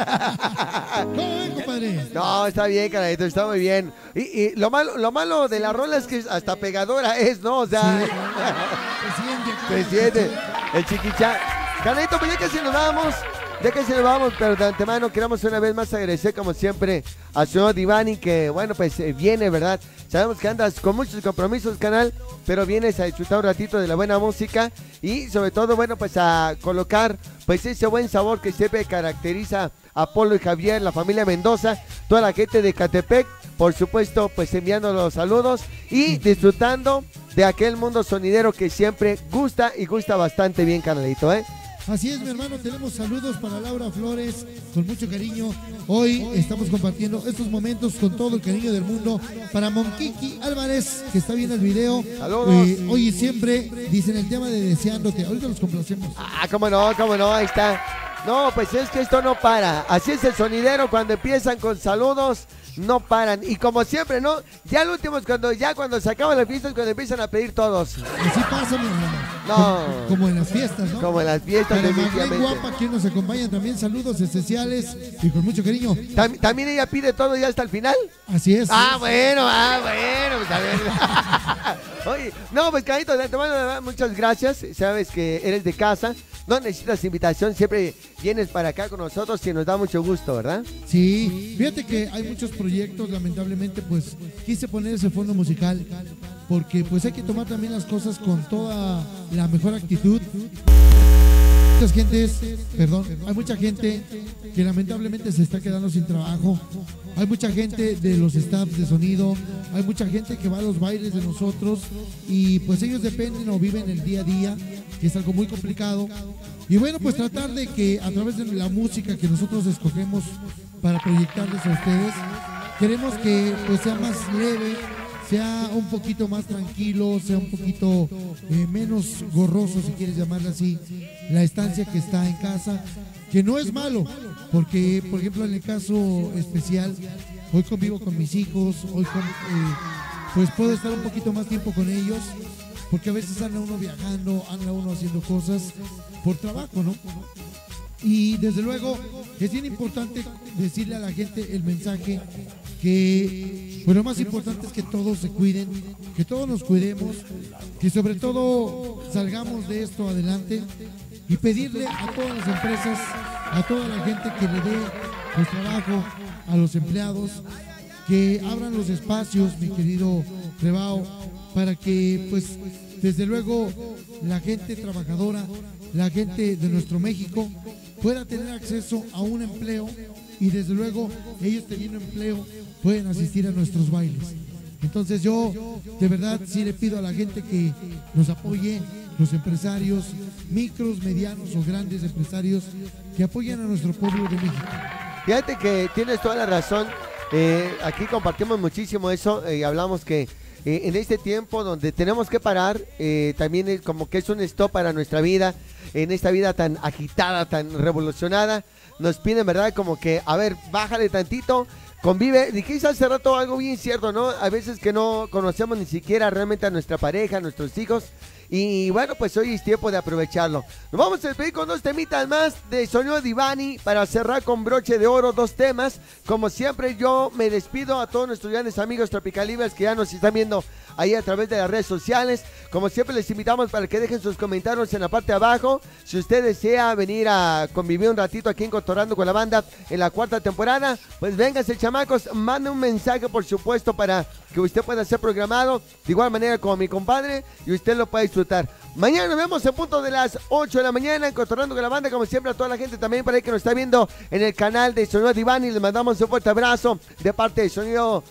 No, está bien, carnalito, está muy bien. Y, y lo malo, lo malo de la rola es que hasta pegadora es, ¿no? O sea, se siente el chiquichá. Carnalito, pues ya que se nos vamos, ya que se nos vamos, pero de antemano queremos una vez más agradecer como siempre al señor Divani que, bueno, pues eh, viene, ¿verdad? Sabemos que andas con muchos compromisos, canal, pero vienes a disfrutar un ratito de la buena música y sobre todo, bueno, pues a colocar pues ese buen sabor que siempre caracteriza a Polo y Javier, la familia Mendoza, toda la gente de Catepec, por supuesto, pues enviando los saludos y disfrutando de aquel mundo sonidero que siempre gusta y gusta bastante bien, canalito, ¿eh?
Así es, mi hermano, tenemos saludos para Laura Flores con mucho cariño. Hoy estamos compartiendo estos momentos con todo el cariño del mundo para Monquiqui Álvarez, que está viendo el video.
Saludos.
Eh, hoy y siempre dicen el tema de deseándote. Ahorita los complacemos.
Ah, cómo no, cómo no, ahí está. No, pues es que esto no para. Así es el sonidero cuando empiezan con saludos, no paran. Y como siempre, ¿no? Ya el último es cuando ya cuando se acaban las fiestas cuando empiezan a pedir todos.
Así pasa, mi hermano.
No.
Como, en las fiestas, ¿no?
Como en las fiestas,
Marlene
definitivamente.
Guapa, quien nos acompaña también, saludos especiales y con mucho cariño.
Tam- También ella pide todo ya hasta el final.
Así es.
Ah, bueno, ah, bueno, pues a ver. Oye, no, pues Carito, de verdad, muchas gracias. Sabes que eres de casa, no necesitas invitación, siempre vienes para acá con nosotros y nos da mucho gusto, ¿verdad?
Sí, fíjate que hay muchos proyectos, lamentablemente, pues quise poner ese fondo musical porque pues hay que tomar también las cosas con toda la mejor actitud. Muchas gentes, perdón, hay mucha gente que lamentablemente se está quedando sin trabajo. Hay mucha gente de los staffs de sonido, hay mucha gente que va a los bailes de nosotros y pues ellos dependen o viven el día a día, que es algo muy complicado. Y bueno, pues tratar de que a través de la música que nosotros escogemos para proyectarles a ustedes, queremos que pues sea más leve, sea un poquito más tranquilo, sea un poquito eh, menos gorroso, si quieres llamarle así, la estancia que está en casa, que no es malo, porque por ejemplo en el caso especial, hoy convivo con mis hijos, hoy eh, pues puedo estar un poquito más tiempo con ellos, porque a veces anda uno viajando, anda uno haciendo cosas por trabajo, ¿no? Y desde luego es bien importante decirle a la gente el mensaje que pues lo más importante es que todos se cuiden, que todos nos cuidemos, que sobre todo salgamos de esto adelante y pedirle a todas las empresas, a toda la gente que le dé pues, trabajo a los empleados, que abran los espacios, mi querido Rebao, para que pues desde luego la gente trabajadora, la gente de nuestro México pueda tener acceso a un empleo y desde luego ellos teniendo empleo pueden asistir a nuestros bailes. Entonces yo de verdad sí le pido a la gente que nos apoye, los empresarios, micros, medianos o grandes empresarios, que apoyen a nuestro pueblo de México.
Fíjate que tienes toda la razón. Eh, aquí compartimos muchísimo eso y hablamos que eh, en este tiempo donde tenemos que parar, eh, también es como que es un stop para nuestra vida, en esta vida tan agitada, tan revolucionada, nos piden, ¿verdad? Como que, a ver, bájale tantito, convive. Dijiste hace rato algo bien cierto, ¿no? A veces que no conocemos ni siquiera realmente a nuestra pareja, a nuestros hijos. Y bueno, pues hoy es tiempo de aprovecharlo. Nos vamos a despedir con dos temitas más de Sonido Divani para cerrar con broche de oro dos temas. Como siempre, yo me despido a todos nuestros grandes amigos tropicalibres que ya nos están viendo ahí a través de las redes sociales. Como siempre, les invitamos para que dejen sus comentarios en la parte de abajo. Si usted desea venir a convivir un ratito aquí en Cotorrando con la banda en la cuarta temporada, pues vénganse, chamacos. Mande un mensaje, por supuesto, para que usted pueda ser programado de igual manera como mi compadre y usted lo pueda disfrutar. Mañana nos vemos en punto de las 8 de la mañana en Cotorrando con la banda, como siempre a toda la gente también para ahí que nos está viendo en el canal de Sonido Divani. Les mandamos un fuerte abrazo de parte de Sonido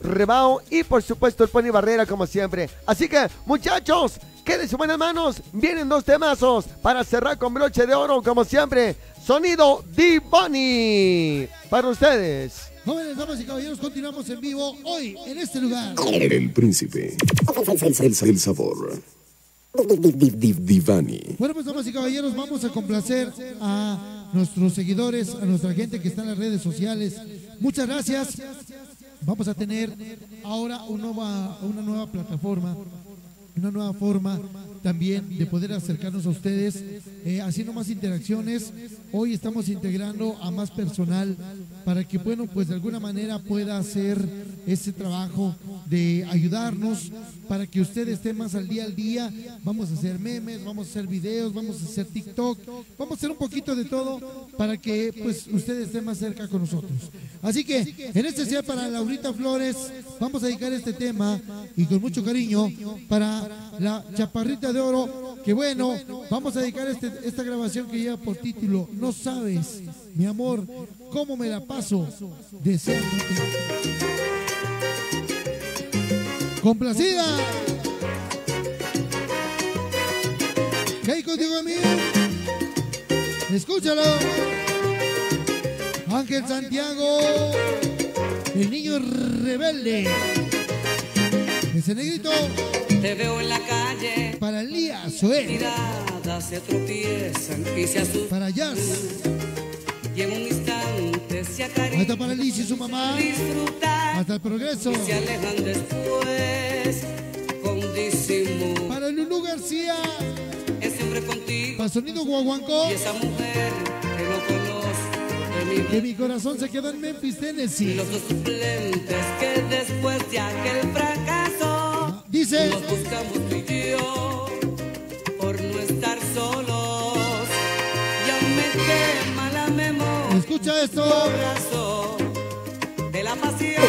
Rebao y por supuesto el Pony Barrera como siempre. Así que muchachos, quédense en buenas manos. Vienen dos temazos para cerrar con broche de oro como siempre. Sonido Divani para ustedes.
Jóvenes, damas y caballeros, continuamos en vivo hoy en este lugar.
El príncipe. El, el sabor. Divani.
Bueno, pues damas y caballeros, vamos a complacer a nuestros seguidores, a nuestra gente que está en las redes sociales. Muchas gracias. Vamos a tener ahora una nueva, una nueva plataforma, una nueva forma también de poder acercarnos a ustedes, eh, haciendo más interacciones. Hoy estamos integrando a más personal para que, bueno, pues de alguna manera pueda hacer ese trabajo de ayudarnos para que usted esté más al día al día. Vamos a hacer memes, vamos a hacer videos, vamos a hacer TikTok, vamos a hacer un poquito de todo para que pues usted esté más cerca con nosotros. Así que en este día para Laurita Flores vamos a dedicar este tema y con mucho cariño para la chaparrita de oro que bueno, vamos a dedicar este- esta grabación que lleva por título No sabes, mi amor, cómo me la paso deseándote. Complacida. ¿Qué hay contigo mío? Escúchalo. Ángel Santiago, el niño rebelde. Ese negrito
Te veo en la calle.
para Elías Zoé,
Se tropiezan y se asustan.
para Jazz.
Y en un instante se acarician.
está para Liz y su mamá.
Disfrutar
Hasta el progreso.
y se alejan después con disimulo.
Para Lulú García.
Ese hombre contigo
Para Sonido Guaguancó.
y esa mujer que no conozco de mi
Que mi corazón se quedó en Memphis,
Y
Tennessee.
los dos suplentes que después de aquel fracaso
Dice.
nos buscamos tú y yo estar solos. Ya me quema la memoria.
Escucha esto.
abrazo de la pasión.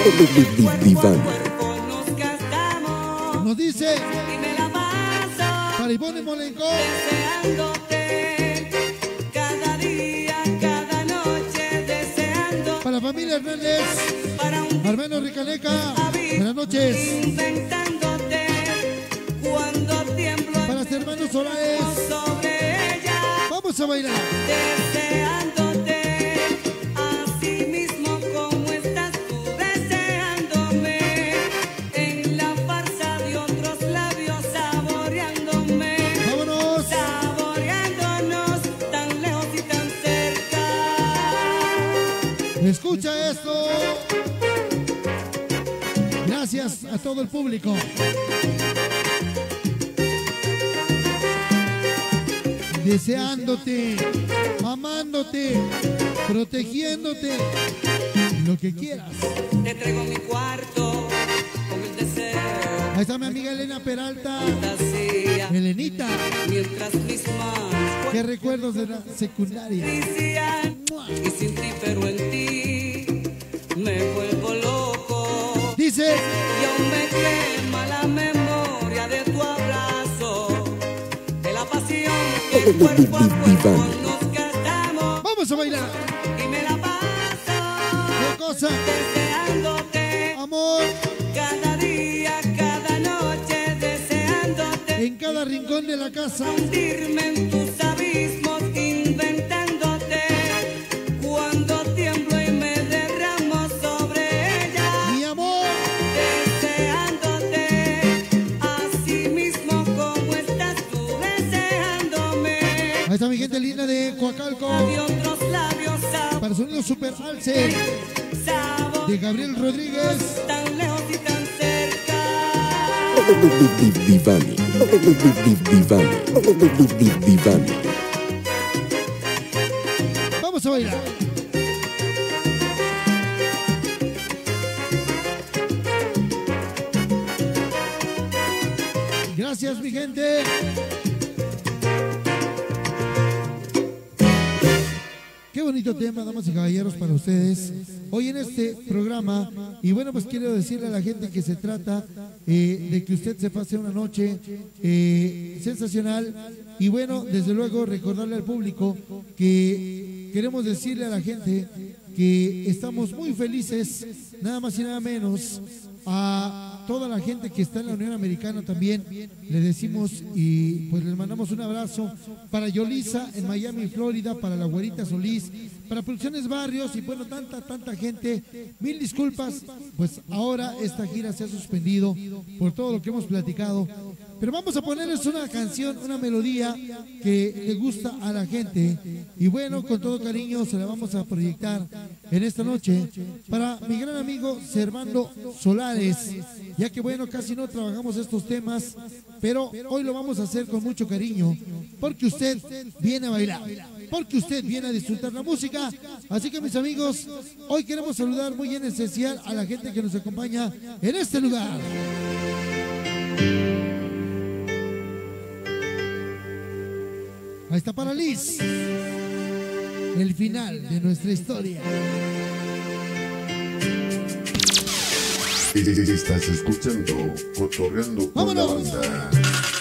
Diván.
Cuerpo nos gastamos
Nos dice
y me la paso
para Ivonne Molenco.
deseándote cada día, cada noche deseando
Para familia Hernández. Hermano Ricaneca. Buenas noches. Hermanos Solares.
sobre ella
Vamos a bailar.
deseándote así mismo como estás tú deseándome en la farsa de otros labios saboreándome
Vámonos.
saboreándonos tan lejos y tan cerca
Escucha esto. Gracias a todo el público. Deseándote, amándote, protegiéndote, lo que quieras.
te traigo mi cuarto con el deseo
Ahí está mi amiga Elena Peralta.
fantasía
Elenita,
mientras mis manos
qué recuerdos de la secundaria.
y sin ti pero en ti me vuelvo loco
Dice,
me
vamos a bailar.
y me la paso
¿Qué cosa?
deseándote
Amor,
cada día, cada noche deseándote
en cada rincón de la casa.
hundirme en tus abismos
gente linda de Coacalco. Para sonido super alce de Gabriel Rodríguez.
tan lejos y tan cerca
Divani. Divani. Divani.
Decirle a la gente que se trata eh, de que usted se pase una noche eh, sensacional. Y bueno, desde luego recordarle al público que queremos decirle a la gente que estamos muy felices, nada más y nada menos, a toda la gente que está en la Unión Americana también. Le decimos y pues les mandamos un abrazo para Yolisa en Miami, Florida, para la Güerita Solís, para Producciones Barrios y bueno, tanta, tanta gente. Mil disculpas, pues ahora esta gira se ha suspendido por todo lo que hemos platicado. Pero vamos a ponerles una canción, una melodía que le gusta a la gente. Y bueno, con todo cariño se la vamos a proyectar en esta noche para mi gran amigo Servando Solares. Ya que bueno, casi no trabajamos estos temas, pero hoy lo vamos a hacer con mucho cariño. Porque usted viene a bailar, porque usted viene a disfrutar la música. Así que mis amigos, hoy queremos saludar muy en especial a la gente que nos acompaña en este lugar. Ahí está para Liz. El final de nuestra historia.
Estás escuchando Cotorreando con banda.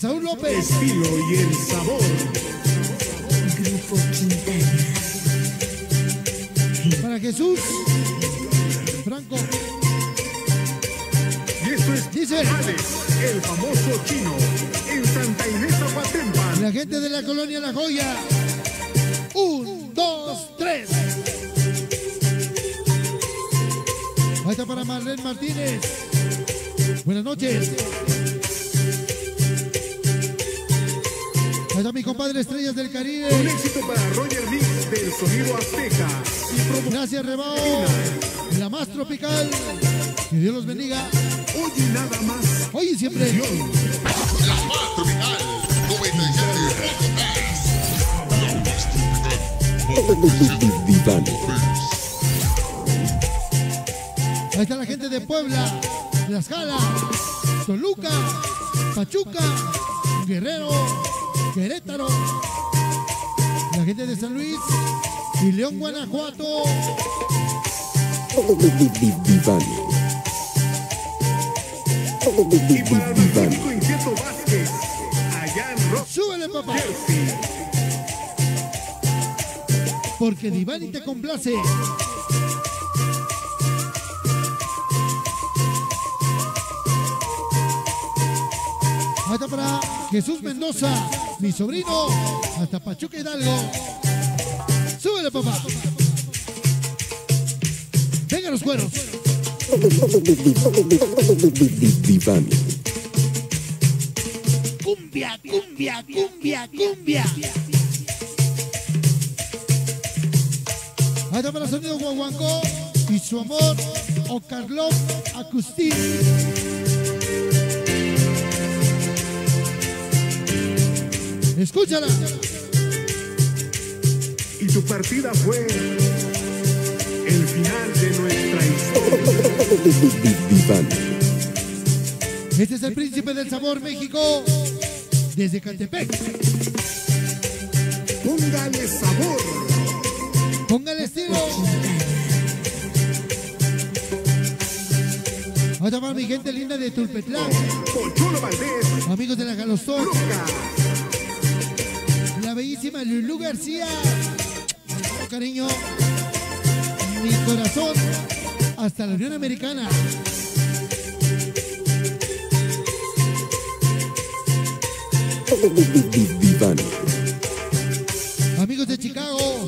Para Saúl López.
Estilo y el sabor.
Grupo Quintana.
Jesús Franco.
Y esto es
Dice.
Alex, el famoso chino, en Santa Inés Aguatempan.
La gente de la colonia La Joya. Un, dos, tres. Ahí está para Marlene Martínez. Buenas noches. Está mi compadre Estrellas del Caribe.
Un éxito para Roger Mix del Sonido Azteca. Y
Gracias, Rebao. La más tropical. Que Dios los bendiga.
Oye nada más.
Hoy y siempre.
La más tropical 97.3.
Divani.
Ahí está la gente de Puebla, Tlaxcala, Toluca, Pachuca, Guerrero, Querétaro, la gente de San Luis y León, Guanajuato.
Y para
Súbele, papá. Porque Divani te complace. Está para Jesús Mendoza, mi sobrino, hasta Pachuca Hidalgo. Súbele, papá. Venga los cueros. Cumbia, cumbia, cumbia, cumbia. Está para el sonido guaguancó y su amor, o Carlón Acustín. Escúchala.
Y tu partida fue el final de nuestra historia.
Este es el príncipe del sabor México desde Catepec.
Póngale sabor.
Póngale estilo. Está para mi gente linda de Tulpetlán. Amigos de la Galostón. Bellísima Lulú García. Oh, cariño. Mi corazón. Hasta la Unión Americana. Amigos de Chicago.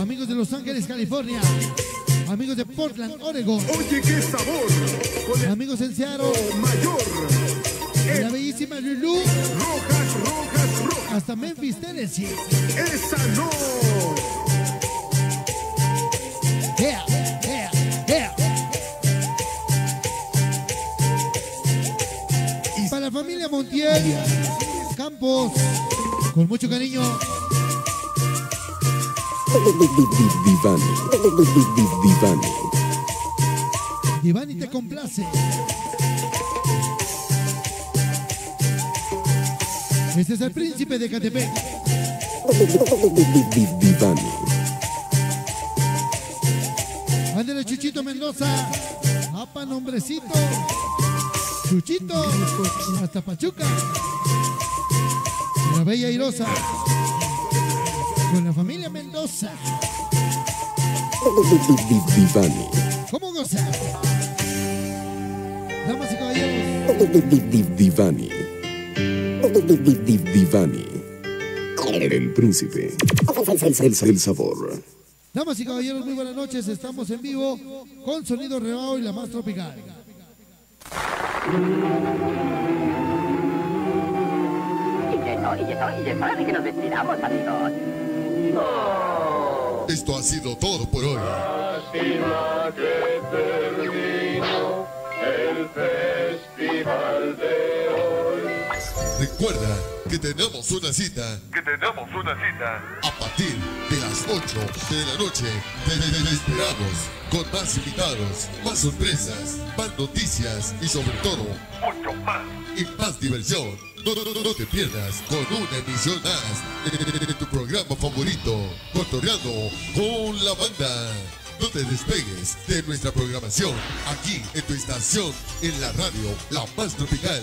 Amigos de Los Ángeles, California. Amigos de Portland, Oregon.
Oye, qué sabor. Con el
Amigos en Seattle.
mayor.
La bellísima Lulú.
Rojas.
Hasta Memphis, Tennessee.
Esa no.
Yeah, yeah, yeah. Y para la familia Montiel, Campos, con mucho cariño,
Divani. Divani.
Iván y te complace. Este es el príncipe de Catepec. Ándale, Chuchito Mendoza. Apa, nombrecito. Chuchito. Hasta Pachuca. La Bella Irosa. Con la familia Mendoza. ¿Cómo goza? Damas y caballeros.
Divani. Divani. El príncipe. El sabor.
Damas y caballeros, muy buenas noches. Estamos en vivo con Sonido Rebao y la más tropical.
Y que no, y que no, y que es hora de que nos despidamos, amigos.
Esto ha sido todo por hoy.
Lástima que terminó el festival de hoy.
Recuerda que tenemos una cita
Que tenemos una cita.
a partir de las 8 de la noche. Te, esperamos con más invitados, más sorpresas, más noticias y sobre todo
Mucho más.
y más diversión. No, no, no, no te pierdas con una emisión más de, de tu programa favorito, Cotorreando con la banda. No te despegues de nuestra programación aquí en tu estación, en la radio, la más tropical.